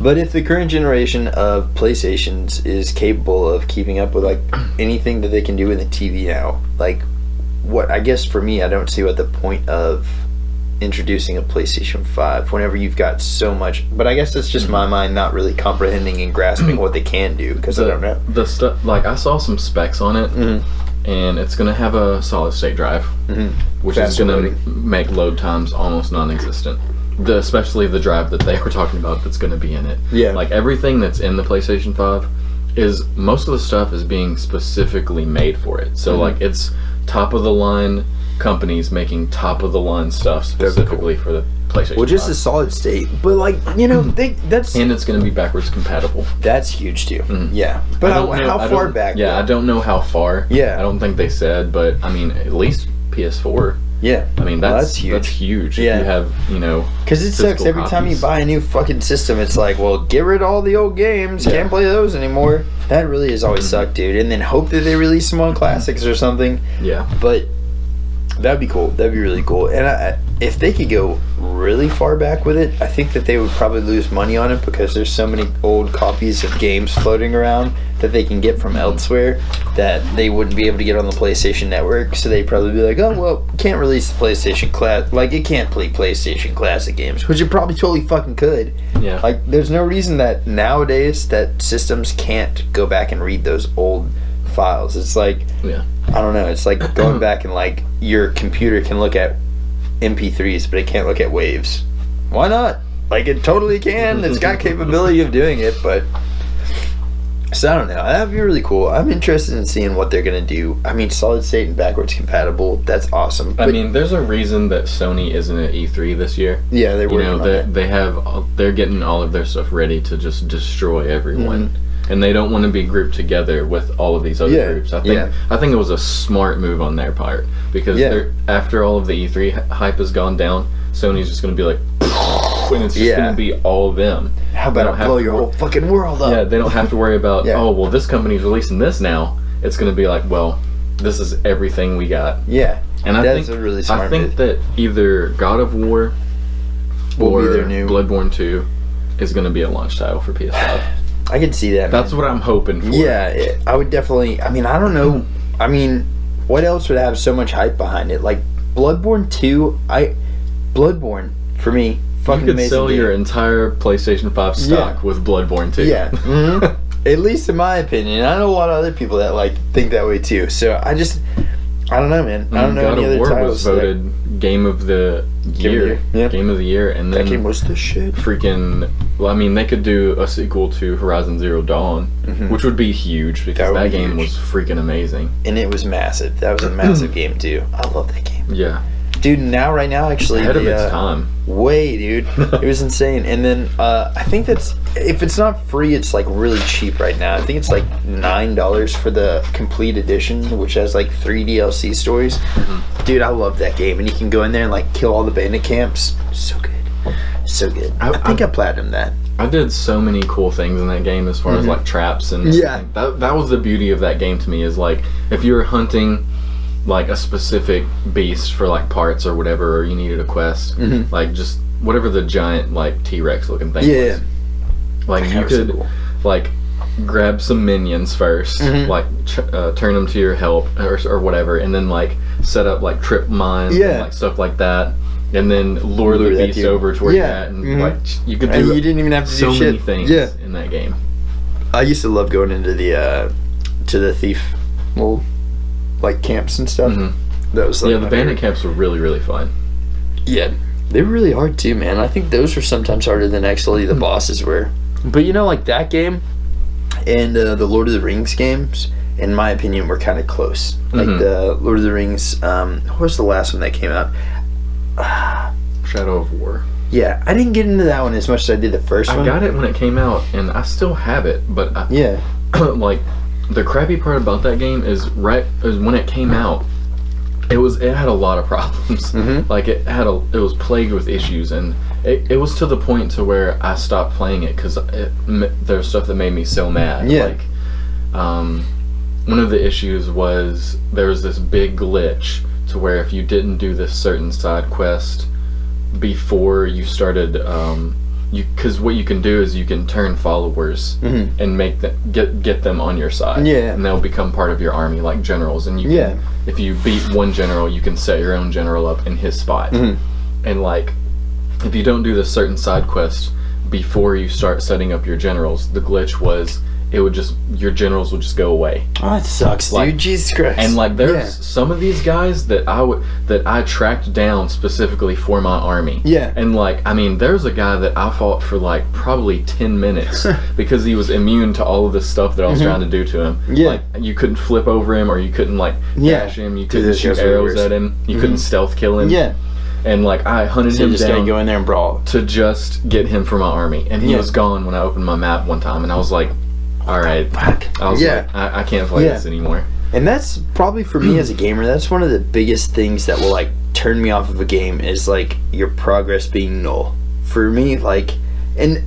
But if the current generation of PlayStations is capable of keeping up with like anything that they can do in the TV now, like what I guess for me, I don't see what the point of introducing a PlayStation 5 whenever you've got so much. But I guess that's just my mind not really comprehending and grasping what they can do because I don't know. the stuff, like, I saw some specs on it, Mm-hmm. and it's going to have a solid state drive. Mm-hmm. which Faster is going to make load times almost non-existent. The, especially the drive that they were talking about that's going to be in it. Yeah. Like everything that's in the PlayStation 5 is most of the stuff is being specifically made for it. So Mhm. like it's top of the line companies making top of the line stuff That'd cool. specifically for the PlayStation. Well, just 5. a solid state, but like you know, they, that's and it's going to be backwards compatible. that's huge too. Mhm. Yeah, but how, know- how far back? Yeah, I don't know how far. Yeah. I don't think they said, but I mean, at least PS4. Yeah, I mean, Well, that's that's huge. That's huge. Yeah. you have, you know, because it sucks every time you buy a new fucking system. It's like, well, get rid of all the old games. Yeah. Can't play those anymore. That really has always Mhm. sucked, dude. And then hope that they release some on classics or something. yeah. But that'd be cool. That'd be really cool. And I, if they could go really far back with it, I think that they would probably lose money on it because there's so many old copies of games floating around that they can get from mm-hmm. elsewhere that they wouldn't be able to get on the PlayStation Network. So they'd probably be like, oh well, can't release the PlayStation class. Like it can't play PlayStation Classic games, which it probably totally fucking could. Yeah. Like, there's no reason that nowadays that systems can't go back and read those old files. It's like yeah. I don't know. It's like going back and like your computer can look at MP3s, but it can't look at waves. Why not? Like it totally can. It's got capability of doing it, but so I don't know. That'd be really cool. I'm interested in seeing what they're gonna do. I mean, solid state and backwards compatible. That's awesome. I But, mean, there's a reason that Sony isn't at E3 this year. yeah, they're You working know, on they they have they're getting all of their stuff ready to just destroy everyone, mm-hmm. And they don't want to be grouped together with all of these other. Yeah, groups. I think yeah. I think it was a smart move on their part because Yeah. after all of the E3 hype has gone down, Sony's just gonna be like, and it's just Yeah. gonna be all of them. How about I blow your whole fucking world up? Yeah, they don't have to worry about Yeah. oh well, this company's releasing this now. It's gonna be like, well, this is everything we got. Yeah. And I That's think really I think move. that either God of War or be their new- Bloodborne Two is gonna be a launch title for PS5. I can see that. That's man. what I'm hoping for. Yeah, it, I would definitely. I mean, I don't know. I mean, what else would have so much hype behind it? Like Bloodborne Two. I Bloodborne for me. You could amazing sell game. your entire PlayStation 5 stock with Bloodborne 2. Yeah. Mhm. At least in my opinion. I know a lot of other people that like think that way too. So I just, I don't know, man. I don't know Mm, God any of other War titles. was that- voted Game of the of the Year. Year, yeah. Game of the Year. And that game was the shit. freaking. Well, I mean, they could do a sequel to Horizon Zero Dawn, Mhm. which would be huge because That that, would be game huge. was freaking amazing. And it was massive. That was a massive game too. I love that game, Yeah. Dude. Now, right now, actually, Ahead of its uh, time. way, dude. it was insane. And then uh, I think that's if it's not free, it's like really cheap right now. I think it's like nine dollars for the complete edition, which has like three DLC stories. Mm-hmm. Dude, I love that game, and you can go in there and like kill all the bandit camps. So good, so good. I, I- think I, I- platinumed that. I did so many cool things in that game as far as Mhm. like traps and Yeah. That that was the beauty of that game to me is like if you're hunting like a specific beast for like parts or whatever or you needed a quest, Mhm. like just whatever the giant like T-Rex looking thing Yeah. was. Like you That was so could cool. like grab some minions 1st Mhm. like ch- uh, turn them to your help or, or whatever and then like set up like trip mines Yeah. and like stuff like that. And then lure, Lure the beast over to where Yeah. you're at, and Mhm. like you could do. And you didn't even have to so do many shit. things Yeah. in that game. I used to love going into the uh, to the thief little like camps and stuff. Mhm. That was like yeah, the bandit favorite. camps were really really fun. Yeah, they were really hard too, man. I think those were sometimes harder than actually the bosses were. But you know, like that game and uh, the Lord of the Rings games, in my opinion, were kind of close. Like Mhm. the Lord of the Rings. Um, what was the last one that came out? Shadow of War. Yeah, I didn't get into that one as much as I did the first I one. I got it when it came out, and I still have it. But I, Yeah. like the crappy part about that game is right is when it came out, it was it had a lot of problems. Mhm. Like it had a it was plagued with issues, and it, it was to the point to where I stopped playing it because there's stuff that made me so mad. Yeah. Like, um, one of the issues was there was this big glitch to where if you didn't do this certain side quest before you started um you because what you can do is you can turn followers Mhm. and make them get get them on your side Yeah. and they'll become part of your army like generals and you can, Yeah. if you beat one general you can set your own general up in his spot Mhm. and like if you don't do this certain side quest before you start setting up your generals the glitch was it would just your generals would just go away Oh, that sucks, Like- dude. Jesus Christ. and like there's Yeah. some of these guys that I would that I tracked down specifically for my army. Yeah. And like I mean, there's a guy that I fought for like probably ten minutes because he was immune to all of this stuff that I was Mhm. trying to do to him. Yeah. Like you couldn't flip over him or you couldn't like Yeah. dash him. You couldn't those shoot guys were the arrows at him. You Mhm. couldn't stealth kill him. Yeah. And like I hunted So him just gotta down go in there and brawl. to just get him for my army, and he Yeah. was gone when I opened my map one time, and I was like, all right. Fuck. I was Yeah. like, I, I can't play Yeah. this anymore. And that's probably for me as a gamer, that's one of the biggest things that will like turn me off of a game is like your progress being null. For me, like in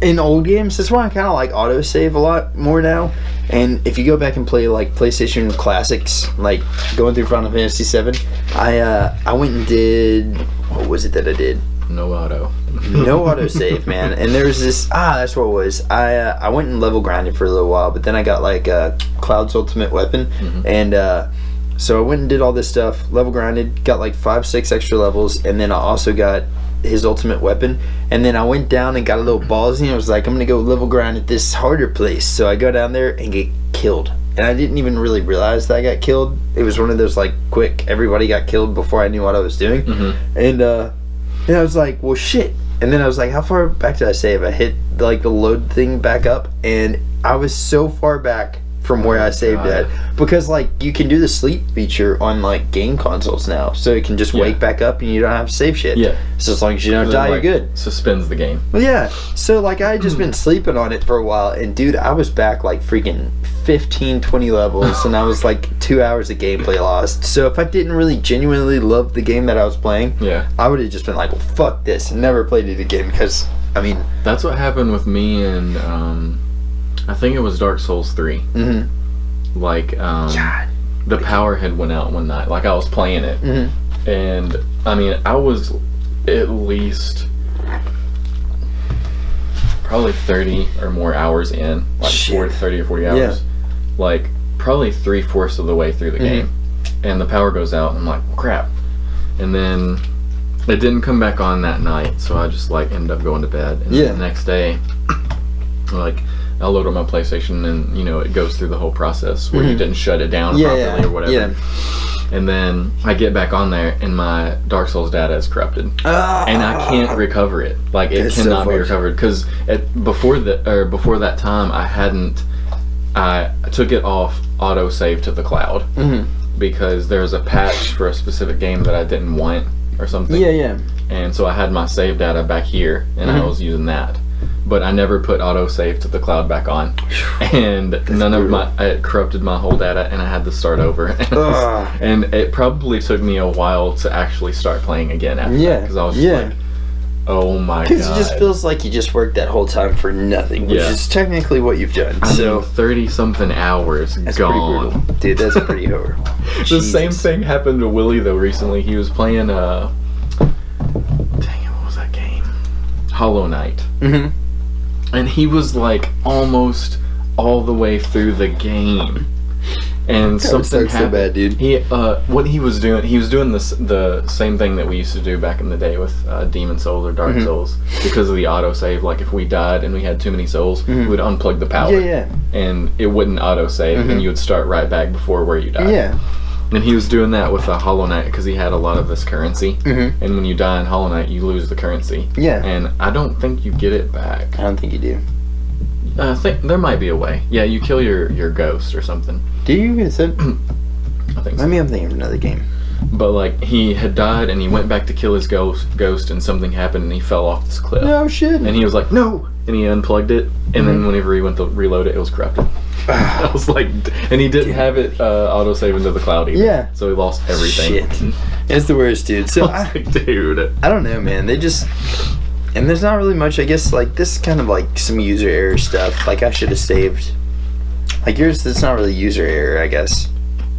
in old games, that's why I kinda like autosave a lot more now. And if you go back and play like PlayStation classics, like going through Final Fantasy VII, I uh I went and did what was it that I did? No auto. no autosave, man. And there was this ah, that's what it was. I uh, I went and level grinded for a little while, but then I got like uh, Cloud's ultimate weapon, Mhm. and uh, so I went and did all this stuff, level grinded, got like five, six extra levels, and then I also got his ultimate weapon. And then I went down and got a little ballsy, and I was like, I'm gonna go level grind at this harder place. So I go down there and get killed. And I didn't even really realize that I got killed. It was one of those like quick, everybody got killed before I knew what I was doing. hmm And uh and I was like, well shit. And then I was like, how far back did I save? I hit like the load thing back up and I was so far back from where I saved at. Because like you can do the sleep feature on like game consoles now. So it can just Yeah. wake back up and you don't have to save shit. Yeah. So as long as you don't die, like, you're good. Suspends the game. Well yeah. So like I had just been sleeping on it for a while and dude, I was back like freaking 15, 20 levels and I was like two hours of gameplay lost. So if I didn't really genuinely love the game that I was playing, Yeah. I would have just been like, well, fuck this, and never played it again. Because I mean, That's what happened with me and um, I think it was Dark Souls three. mhm. Like um, God, the power had went out one night. Like I was playing it, Mhm. and I mean I was at least probably thirty or more hours in, like Shit. 40, 30 or forty hours. Yeah. Like probably three fourths of the way through the Mhm. game, and the power goes out. And I'm like, crap. And then it didn't come back on that night, so I just like ended up going to bed. And Yeah. the next day, like I load on my PlayStation, and you know it goes through the whole process where you Mhm. didn't shut it down Yeah, properly yeah, or whatever. yeah. And then I get back on there, and my Dark Souls data is corrupted, and I can't recover it. Like it It's so cannot be recovered because before the or before that time, I hadn't. I took it off auto save to the cloud Mhm. because there's a patch for a specific game that I didn't want or something. Yeah, yeah. And so I had my save data back here, and I Mhm. was using that. But I never put autosave to the cloud back on, and none of my it corrupted my whole data, and I had to start over. And it probably took me a while to actually start playing again after Yeah, because I was yeah. like, "Oh my god!" Because it just feels like you just worked that whole time for nothing, which Yeah. is technically what you've done. I so thirty something hours that's gone. brutal, dude. That's pretty horrible. the same thing happened to Willie though recently. He was playing uh, dang it, what was that game? Hollow Knight. Mhm. And he was like almost all the way through the game and That something sucks so happened. bad, dude. He uh, what he was doing, he was doing this the same thing that we used to do back in the day with uh, Demon Souls or Dark Mhm. Souls because of the autosave. Like if we died and we had too many souls, Mhm. we would unplug the power, Yeah, yeah, and it wouldn't autosave, Mhm. and you would start right back before where you died. yeah. And he was doing that with a Hollow Knight because he had a lot of this currency. Mhm. And when you die in Hollow Knight, you lose the currency. Yeah. And I don't think you get it back. I don't think you do. I think there might be a way. Yeah, you kill your your ghost or something. Do you? It? I think so. Maybe I'm thinking of another game. But like he had died and he went back to kill his ghost ghost and something happened and he fell off this cliff. No shit. And he was like, "No!" And he unplugged it and then Mhm. whenever he went to reload it, it was corrupted. I was like, and he didn't have it uh, auto save into the cloud either. Yeah. So he lost everything. Shit. it's the worst, dude. So I like, dude. I don't know, man. They just and there's not really much. I guess like this is kind of like some user error stuff. Like I should have saved. Like yours, that's not really user error, I guess.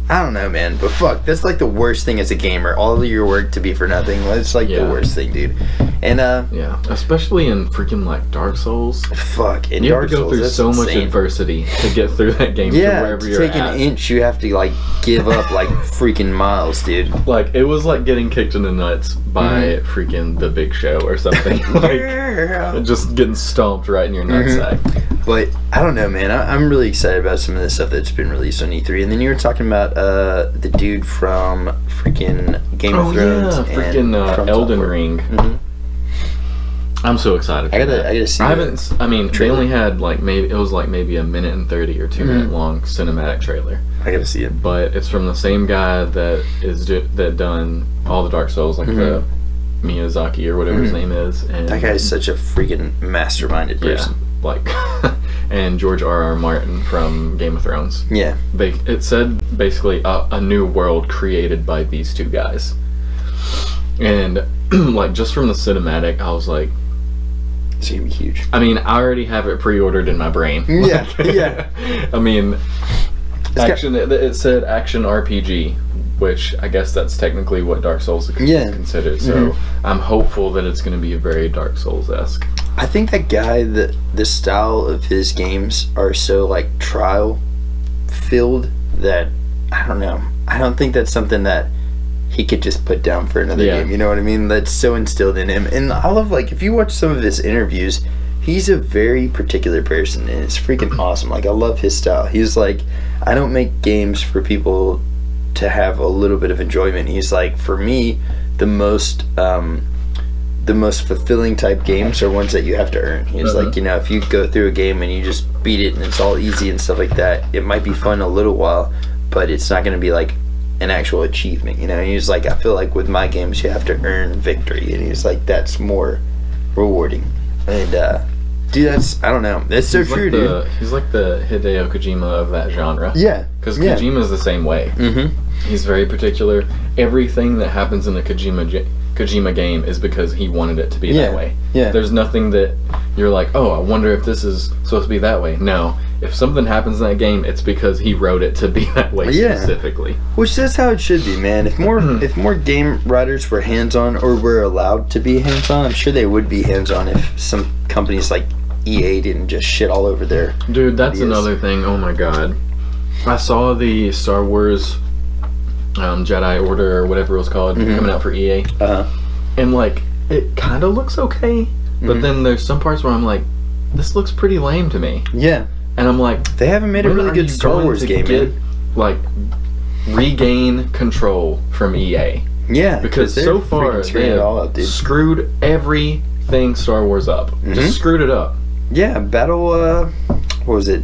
I don't know, man. But fuck, that's like the worst thing as a gamer. All of your work to be for nothing. That's like the worst thing, dude. And uh, Yeah, especially in freaking like Dark Souls. fuck. In You Dark have to go Souls, through so much adversity to get through that game to Yeah, wherever to you're take at. an inch, you have to like give up like freaking miles, dude. Like it was like getting kicked in the nuts by freaking the Big Show or something. like Yeah. just getting stomped right in your nutsack. But I don't know, man. I, I'm really excited about some of the stuff that's been released on E3. And then you were talking about uh, the dude from freaking Game Oh of Thrones. yeah, and freaking uh, Elden Software. Ring. Mhm. I'm so excited. For I gotta- that. I gotta see I haven't. I mean, trailer. they only had like maybe it was like maybe a minute and thirty or 2 Mhm. minute long cinematic trailer, I gotta see it. but it's from the same guy that is do, that done all the Dark Souls, like the Miyazaki or whatever his Mhm. name is. And That guy is such a freaking masterminded yeah, person. Like and George R. R. Martin from Game of Thrones. Yeah. They, it said basically a, a new world created by these two guys. And like just from the cinematic, I was like, It's gonna be huge. I mean, I already have it pre-ordered in my brain. Yeah, Like, yeah. I mean, got- action. It, it said action RPG, which I guess that's technically what Dark Souls is Yeah. considered. So Mhm. I'm hopeful that it's going to be a very Dark Souls esque. I think that guy, the the style of his games are so like trial filled that I don't know. I don't think that's something that he could just put down for another Yeah. game. You know what I mean? That's so instilled in him. And I love like if you watch some of his interviews, he's a very particular person and it's freaking awesome. Like I love his style. He's like I don't make games for people to have a little bit of enjoyment. He's like for me the most um the most fulfilling type games are ones that you have to earn. He's Uh-huh. like, you know, if you go through a game and you just beat it and it's all easy and stuff like that, it might be fun a little while, but it's not going to be like an actual achievement, you know. And he's like, I feel like with my games, you have to earn victory, and he's like, that's more rewarding. And uh, dude, that's I don't know. That's so he's true, like dude. He's like the Hideo Kojima of that genre. Yeah, Because yeah. Kojima's the same way. Mm-hmm. He's very particular. Everything that happens in a Kojima Kojima game is because he wanted it to be Yeah, that way. yeah. There's nothing that you're like, oh, I wonder if this is supposed to be that way. No. If something happens in that game, it's because he wrote it to be that way Yeah. specifically. Which that's how it should be, man. If more Mm-hmm. if more game writers were hands on or were allowed to be hands on, I'm sure they would be hands on if some companies like EA didn't just shit all over their. Dude, that's Ideas. another thing. Oh my god. I saw the Star Wars um, Jedi Order or whatever it was called Mhm. coming out for EA. Uh-huh. And like, it kind of looks okay. But Mhm. then there's some parts where I'm like, this looks pretty lame to me. yeah, And I'm like, they haven't made a really good Star Wars game, get, man. like, regain control from EA. Yeah, Because so far, they screwing it all have up, screwed everything Star Wars up. Mhm. Just screwed it up. Yeah, Battle. Uh, what was it?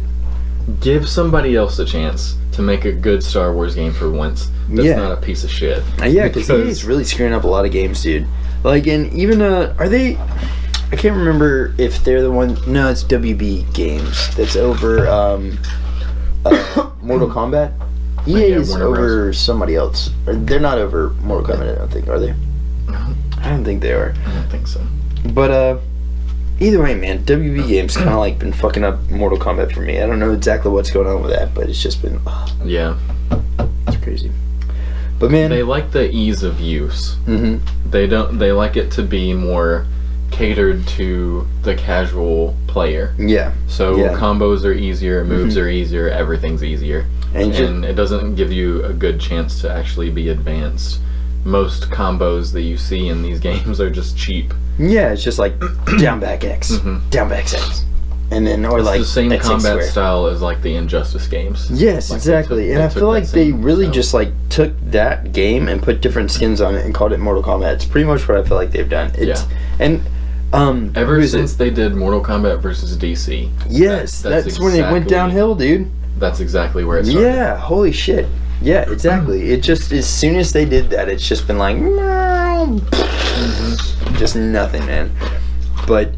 Give somebody else a chance to make a good Star Wars game for once. That's Yeah. not a piece of shit. Uh, yeah, because he's really screwing up a lot of games, dude. Like, and even uh, are they? I can't remember if they're the one. No, it's WB Games that's over um, uh, Mortal Kombat. EA Yeah, is Warner over somebody else. Or they're not over Mortal Kombat. I don't think are they? I don't think they are. I don't think so. But uh, either way, man, WB Games kind of like been fucking up Mortal Kombat for me. I don't know exactly what's going on with that, but it's just been ugh, Yeah. it's crazy. But man, They like the ease of use. hmm They don't. They like it to be more catered to the casual player. yeah, So Yeah. combos are easier, moves Mhm. are easier, everything's easier, and, and it doesn't give you a good chance to actually be advanced. Most combos that you see in these games are just cheap. Yeah, it's just like down back X, Mhm. down back X, and then or It's like the same X, X combat square. style as like the Injustice games. Yes, Like, exactly. took- and I feel like they really style. just like took that game and put different skins on it and called it Mortal Kombat. It's pretty much what I feel like they've done. It's, And um, Ever since it? they did Mortal Kombat versus DC, yes, that- that's, that's when it went downhill, dude. that's exactly where it started. Yeah, holy shit. Yeah, exactly. it just as soon as they did that, it's just been like Mm-hmm. just nothing, man. But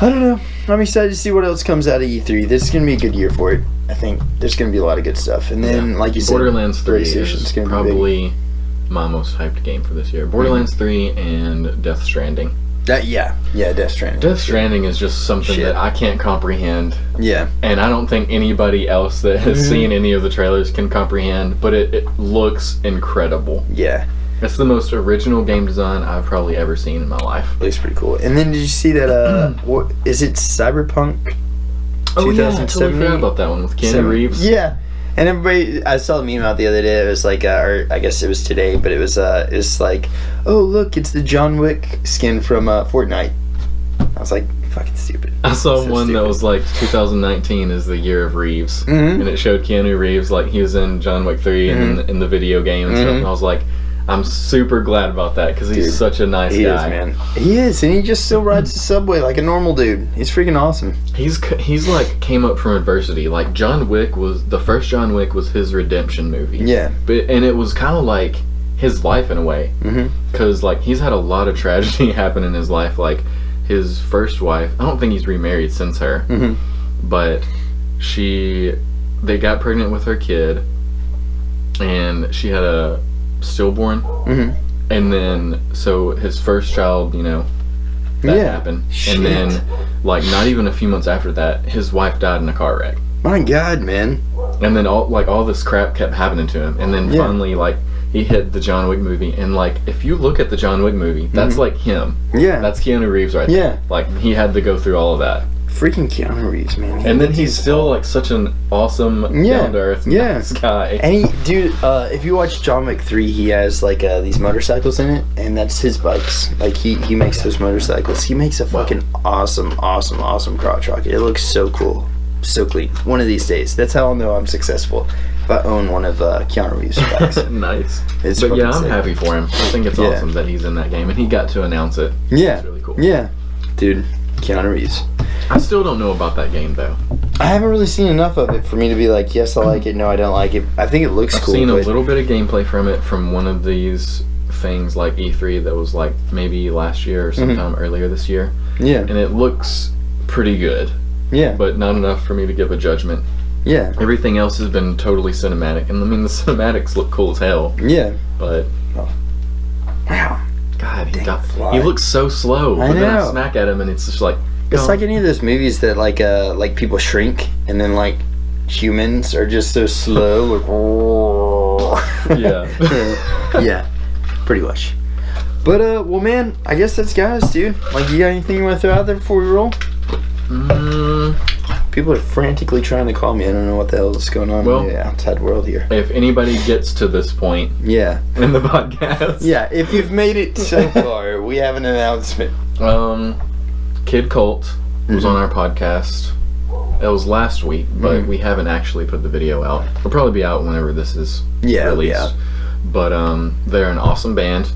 I don't know. I'm excited to see what else comes out of E3. This is gonna be a good year for it. I think there's gonna be a lot of good stuff. And then, Yeah. like you said, Borderlands 3 is probably my most hyped game for this year. Borderlands 3 and Death Stranding. That. Yeah, yeah, Death Stranding. Death Stranding is just something Shit. that I can't comprehend, Yeah, and I don't think anybody else that has Mhm. seen any of the trailers can comprehend, but it, it looks incredible. yeah, It's the most original game design I've probably ever seen in my life. looks pretty cool. And then did you see that? Uh, what is it? Cyberpunk. Oh yeah, I totally 2070? forgot about that one with Keanu Reeves. Yeah. And everybody, I saw the meme out the other day. It was like, uh, or I guess it was today, but it was, uh, it's like, oh look, it's the John Wick skin from uh, Fortnite. I was like, fucking stupid. I saw So one that was like 2019 is the year of Reeves, Mhm. and it showed Keanu Reeves like he was in John Wick 3 and in, in the video game and stuff. Mhm. And I was like, I'm super glad about that because he's Dude, such a nice He guy. is, man. He is, and he just still rides the subway like a normal dude. He's freaking awesome. He's he's like came up from adversity. Like John Wick was the first John Wick was his redemption movie. Yeah. but and it was kind of like his life in a way Mm-hmm. because like he's had a lot of tragedy happen in his life. Like his first wife, I don't think he's remarried since her. Mm-hmm. but she they got pregnant with her kid and she had a stillborn Mm-hmm. and then so his first child you know that Yeah. happened Shit. and then like not even a few months after that his wife died in a car wreck My God, man. and then all like all this crap kept happening to him and then Yeah. finally like he hit the John Wick movie and like if you look at the John Wick movie that's Mhm. like him Yeah. that's Keanu Reeves right Yeah. there like he had to go through all of that freaking Keanu Reeves, man. He and then he's still like such an awesome Yeah, down to earth yeah. nice guy And he, dude, uh, if you watch John Wick three, he has like uh, these motorcycles in it, and that's his bikes. Like he he makes those motorcycles. He makes a Wow. fucking awesome, awesome, awesome crotch rocket. It looks so cool, so clean. One of these days, that's how I'll know I'm successful. If I own one of uh, Keanu Reeves' bikes. nice. It's but yeah, I'm sick. happy for him. I think it's Yeah. awesome that he's in that game and he got to announce it. Yeah, It's really cool. yeah, dude, Keanu Reeves. I still don't know about that game though. I haven't really seen enough of it for me to be like, yes, I like it. No, I don't like it. I think it looks cool. I've cool. seen a little bit of gameplay from it from one of these things like E3 that was like maybe last year or Mm-hmm. sometime earlier this year, Yeah. and it looks pretty good, Yeah. but not enough for me to give a judgment. yeah. Everything else has been totally cinematic, and I mean the cinematics look cool as hell. Yeah. But. God, he, he looks so slow. I but then I know. smack at him, and it's just like It's like any of those movies that like uh like people shrink and then like humans are just so slow like Yeah. yeah pretty much but uh well man i guess that's guys dude like you got anything you want to throw out there before we roll Mm, people are frantically trying to call me i don't know what the hell is going on Well- in the outside world here if anybody gets to this point yeah in the podcast, yeah if you've made it so far we have an announcement Um, Kid Colt was on our podcast. It was last week, but Mhm. we haven't actually put the video out. It'll probably be out whenever this is Yeah, released. yeah. But um, they're an awesome band,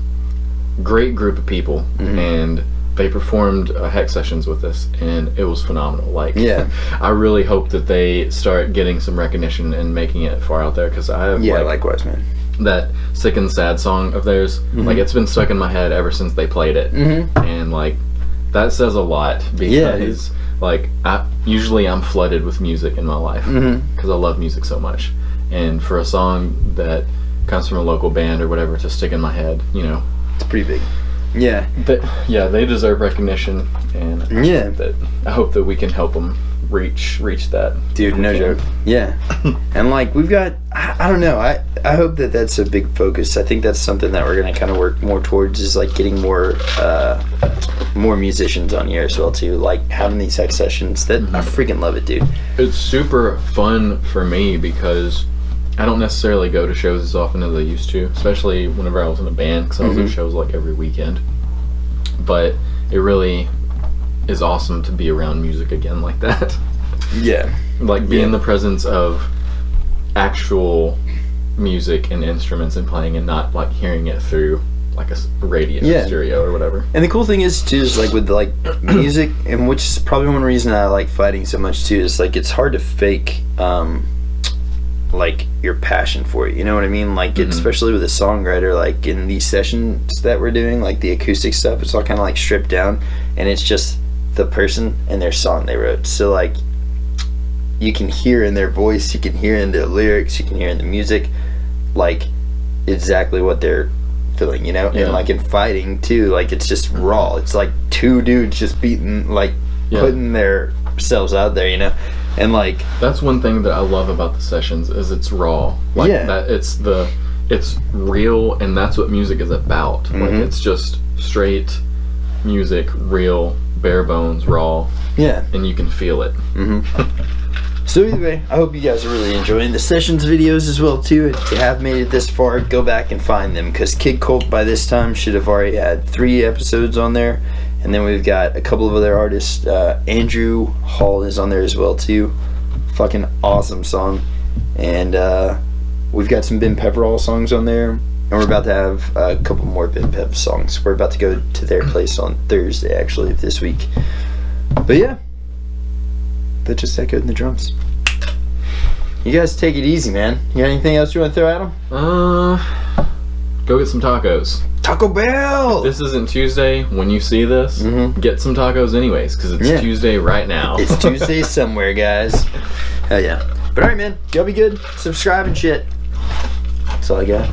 great group of people, Mhm. and they performed uh, Heck sessions with us, and it was phenomenal. Like, Yeah. I really hope that they start getting some recognition and making it far out there because I have yeah like, likewise man that sick and sad song of theirs. Mhm. Like, it's been stuck in my head ever since they played it mm-hmm and like that says a lot Yeah, because like I usually I'm flooded with music in my life mm-hmm because I love music so much, and for a song that comes from a local band or whatever to stick in my head, you know, it's pretty big yeah yeah they deserve recognition, and yeah that I hope that we can help them reach reach that. Dude, no joke. Yeah. and like we've got I, I don't know. I I hope that that's a big focus. I think that's something that we're going to kind of work more towards is like getting more uh more musicians on here as well too. Like having these Heck sessions that I freaking love it, dude. It's super fun for me because I don't necessarily go to shows as often as I used to, especially whenever I was in a band because I was Mhm. at shows like every weekend. But it really is awesome to be around music again like that. Yeah. like be Yeah. in the presence of actual music and instruments and playing and not like hearing it through like a radio Yeah. stereo or whatever. And the cool thing is too is like with like music, and which is probably one reason I like fighting so much too. Is like it's hard to fake um like your passion for it. You know what I mean? Like it, Mhm. especially with a songwriter, like in these sessions that we're doing, like the acoustic stuff, it's all kind of like stripped down, and it's just the person and their song they wrote. So like you can hear in their voice, you can hear in their lyrics, you can hear in the music, like exactly what they're feeling, you know? Yeah. And like in fighting too, like it's just raw. It's like two dudes just beating like Yeah. putting their selves out there, you know? And like That's one thing that I love about the sessions is it's raw. Like Yeah. that it's the it's real and that's what music is about. Like Mhm. it's just straight music, real, bare bones, raw, yeah. and you can feel it. hmm So either way, I hope you guys are really enjoying the sessions videos as well too. If you have made it this far, go back and find them because Kid Colt by this time should have already had three episodes on there, and then we've got a couple of other artists. Uh, Andrew Hall is on there as well too. Fucking awesome song, and uh, we've got some Ben Pepperall songs on there. And we're about to have a couple more Ben Pep songs. We're about to go to their place on Thursday, actually, this week. But yeah, that just echoed in the drums. You guys take it easy, man. You got anything else you want to throw at them? Uh go get some tacos. Taco Bell. This isn't Tuesday. When you see this, Mhm. get some tacos anyways, because it's Yeah. Tuesday right now. it's Tuesday somewhere, guys. Hell yeah. But alright, man. Y'all be good. Subscribe and shit. That's all I got.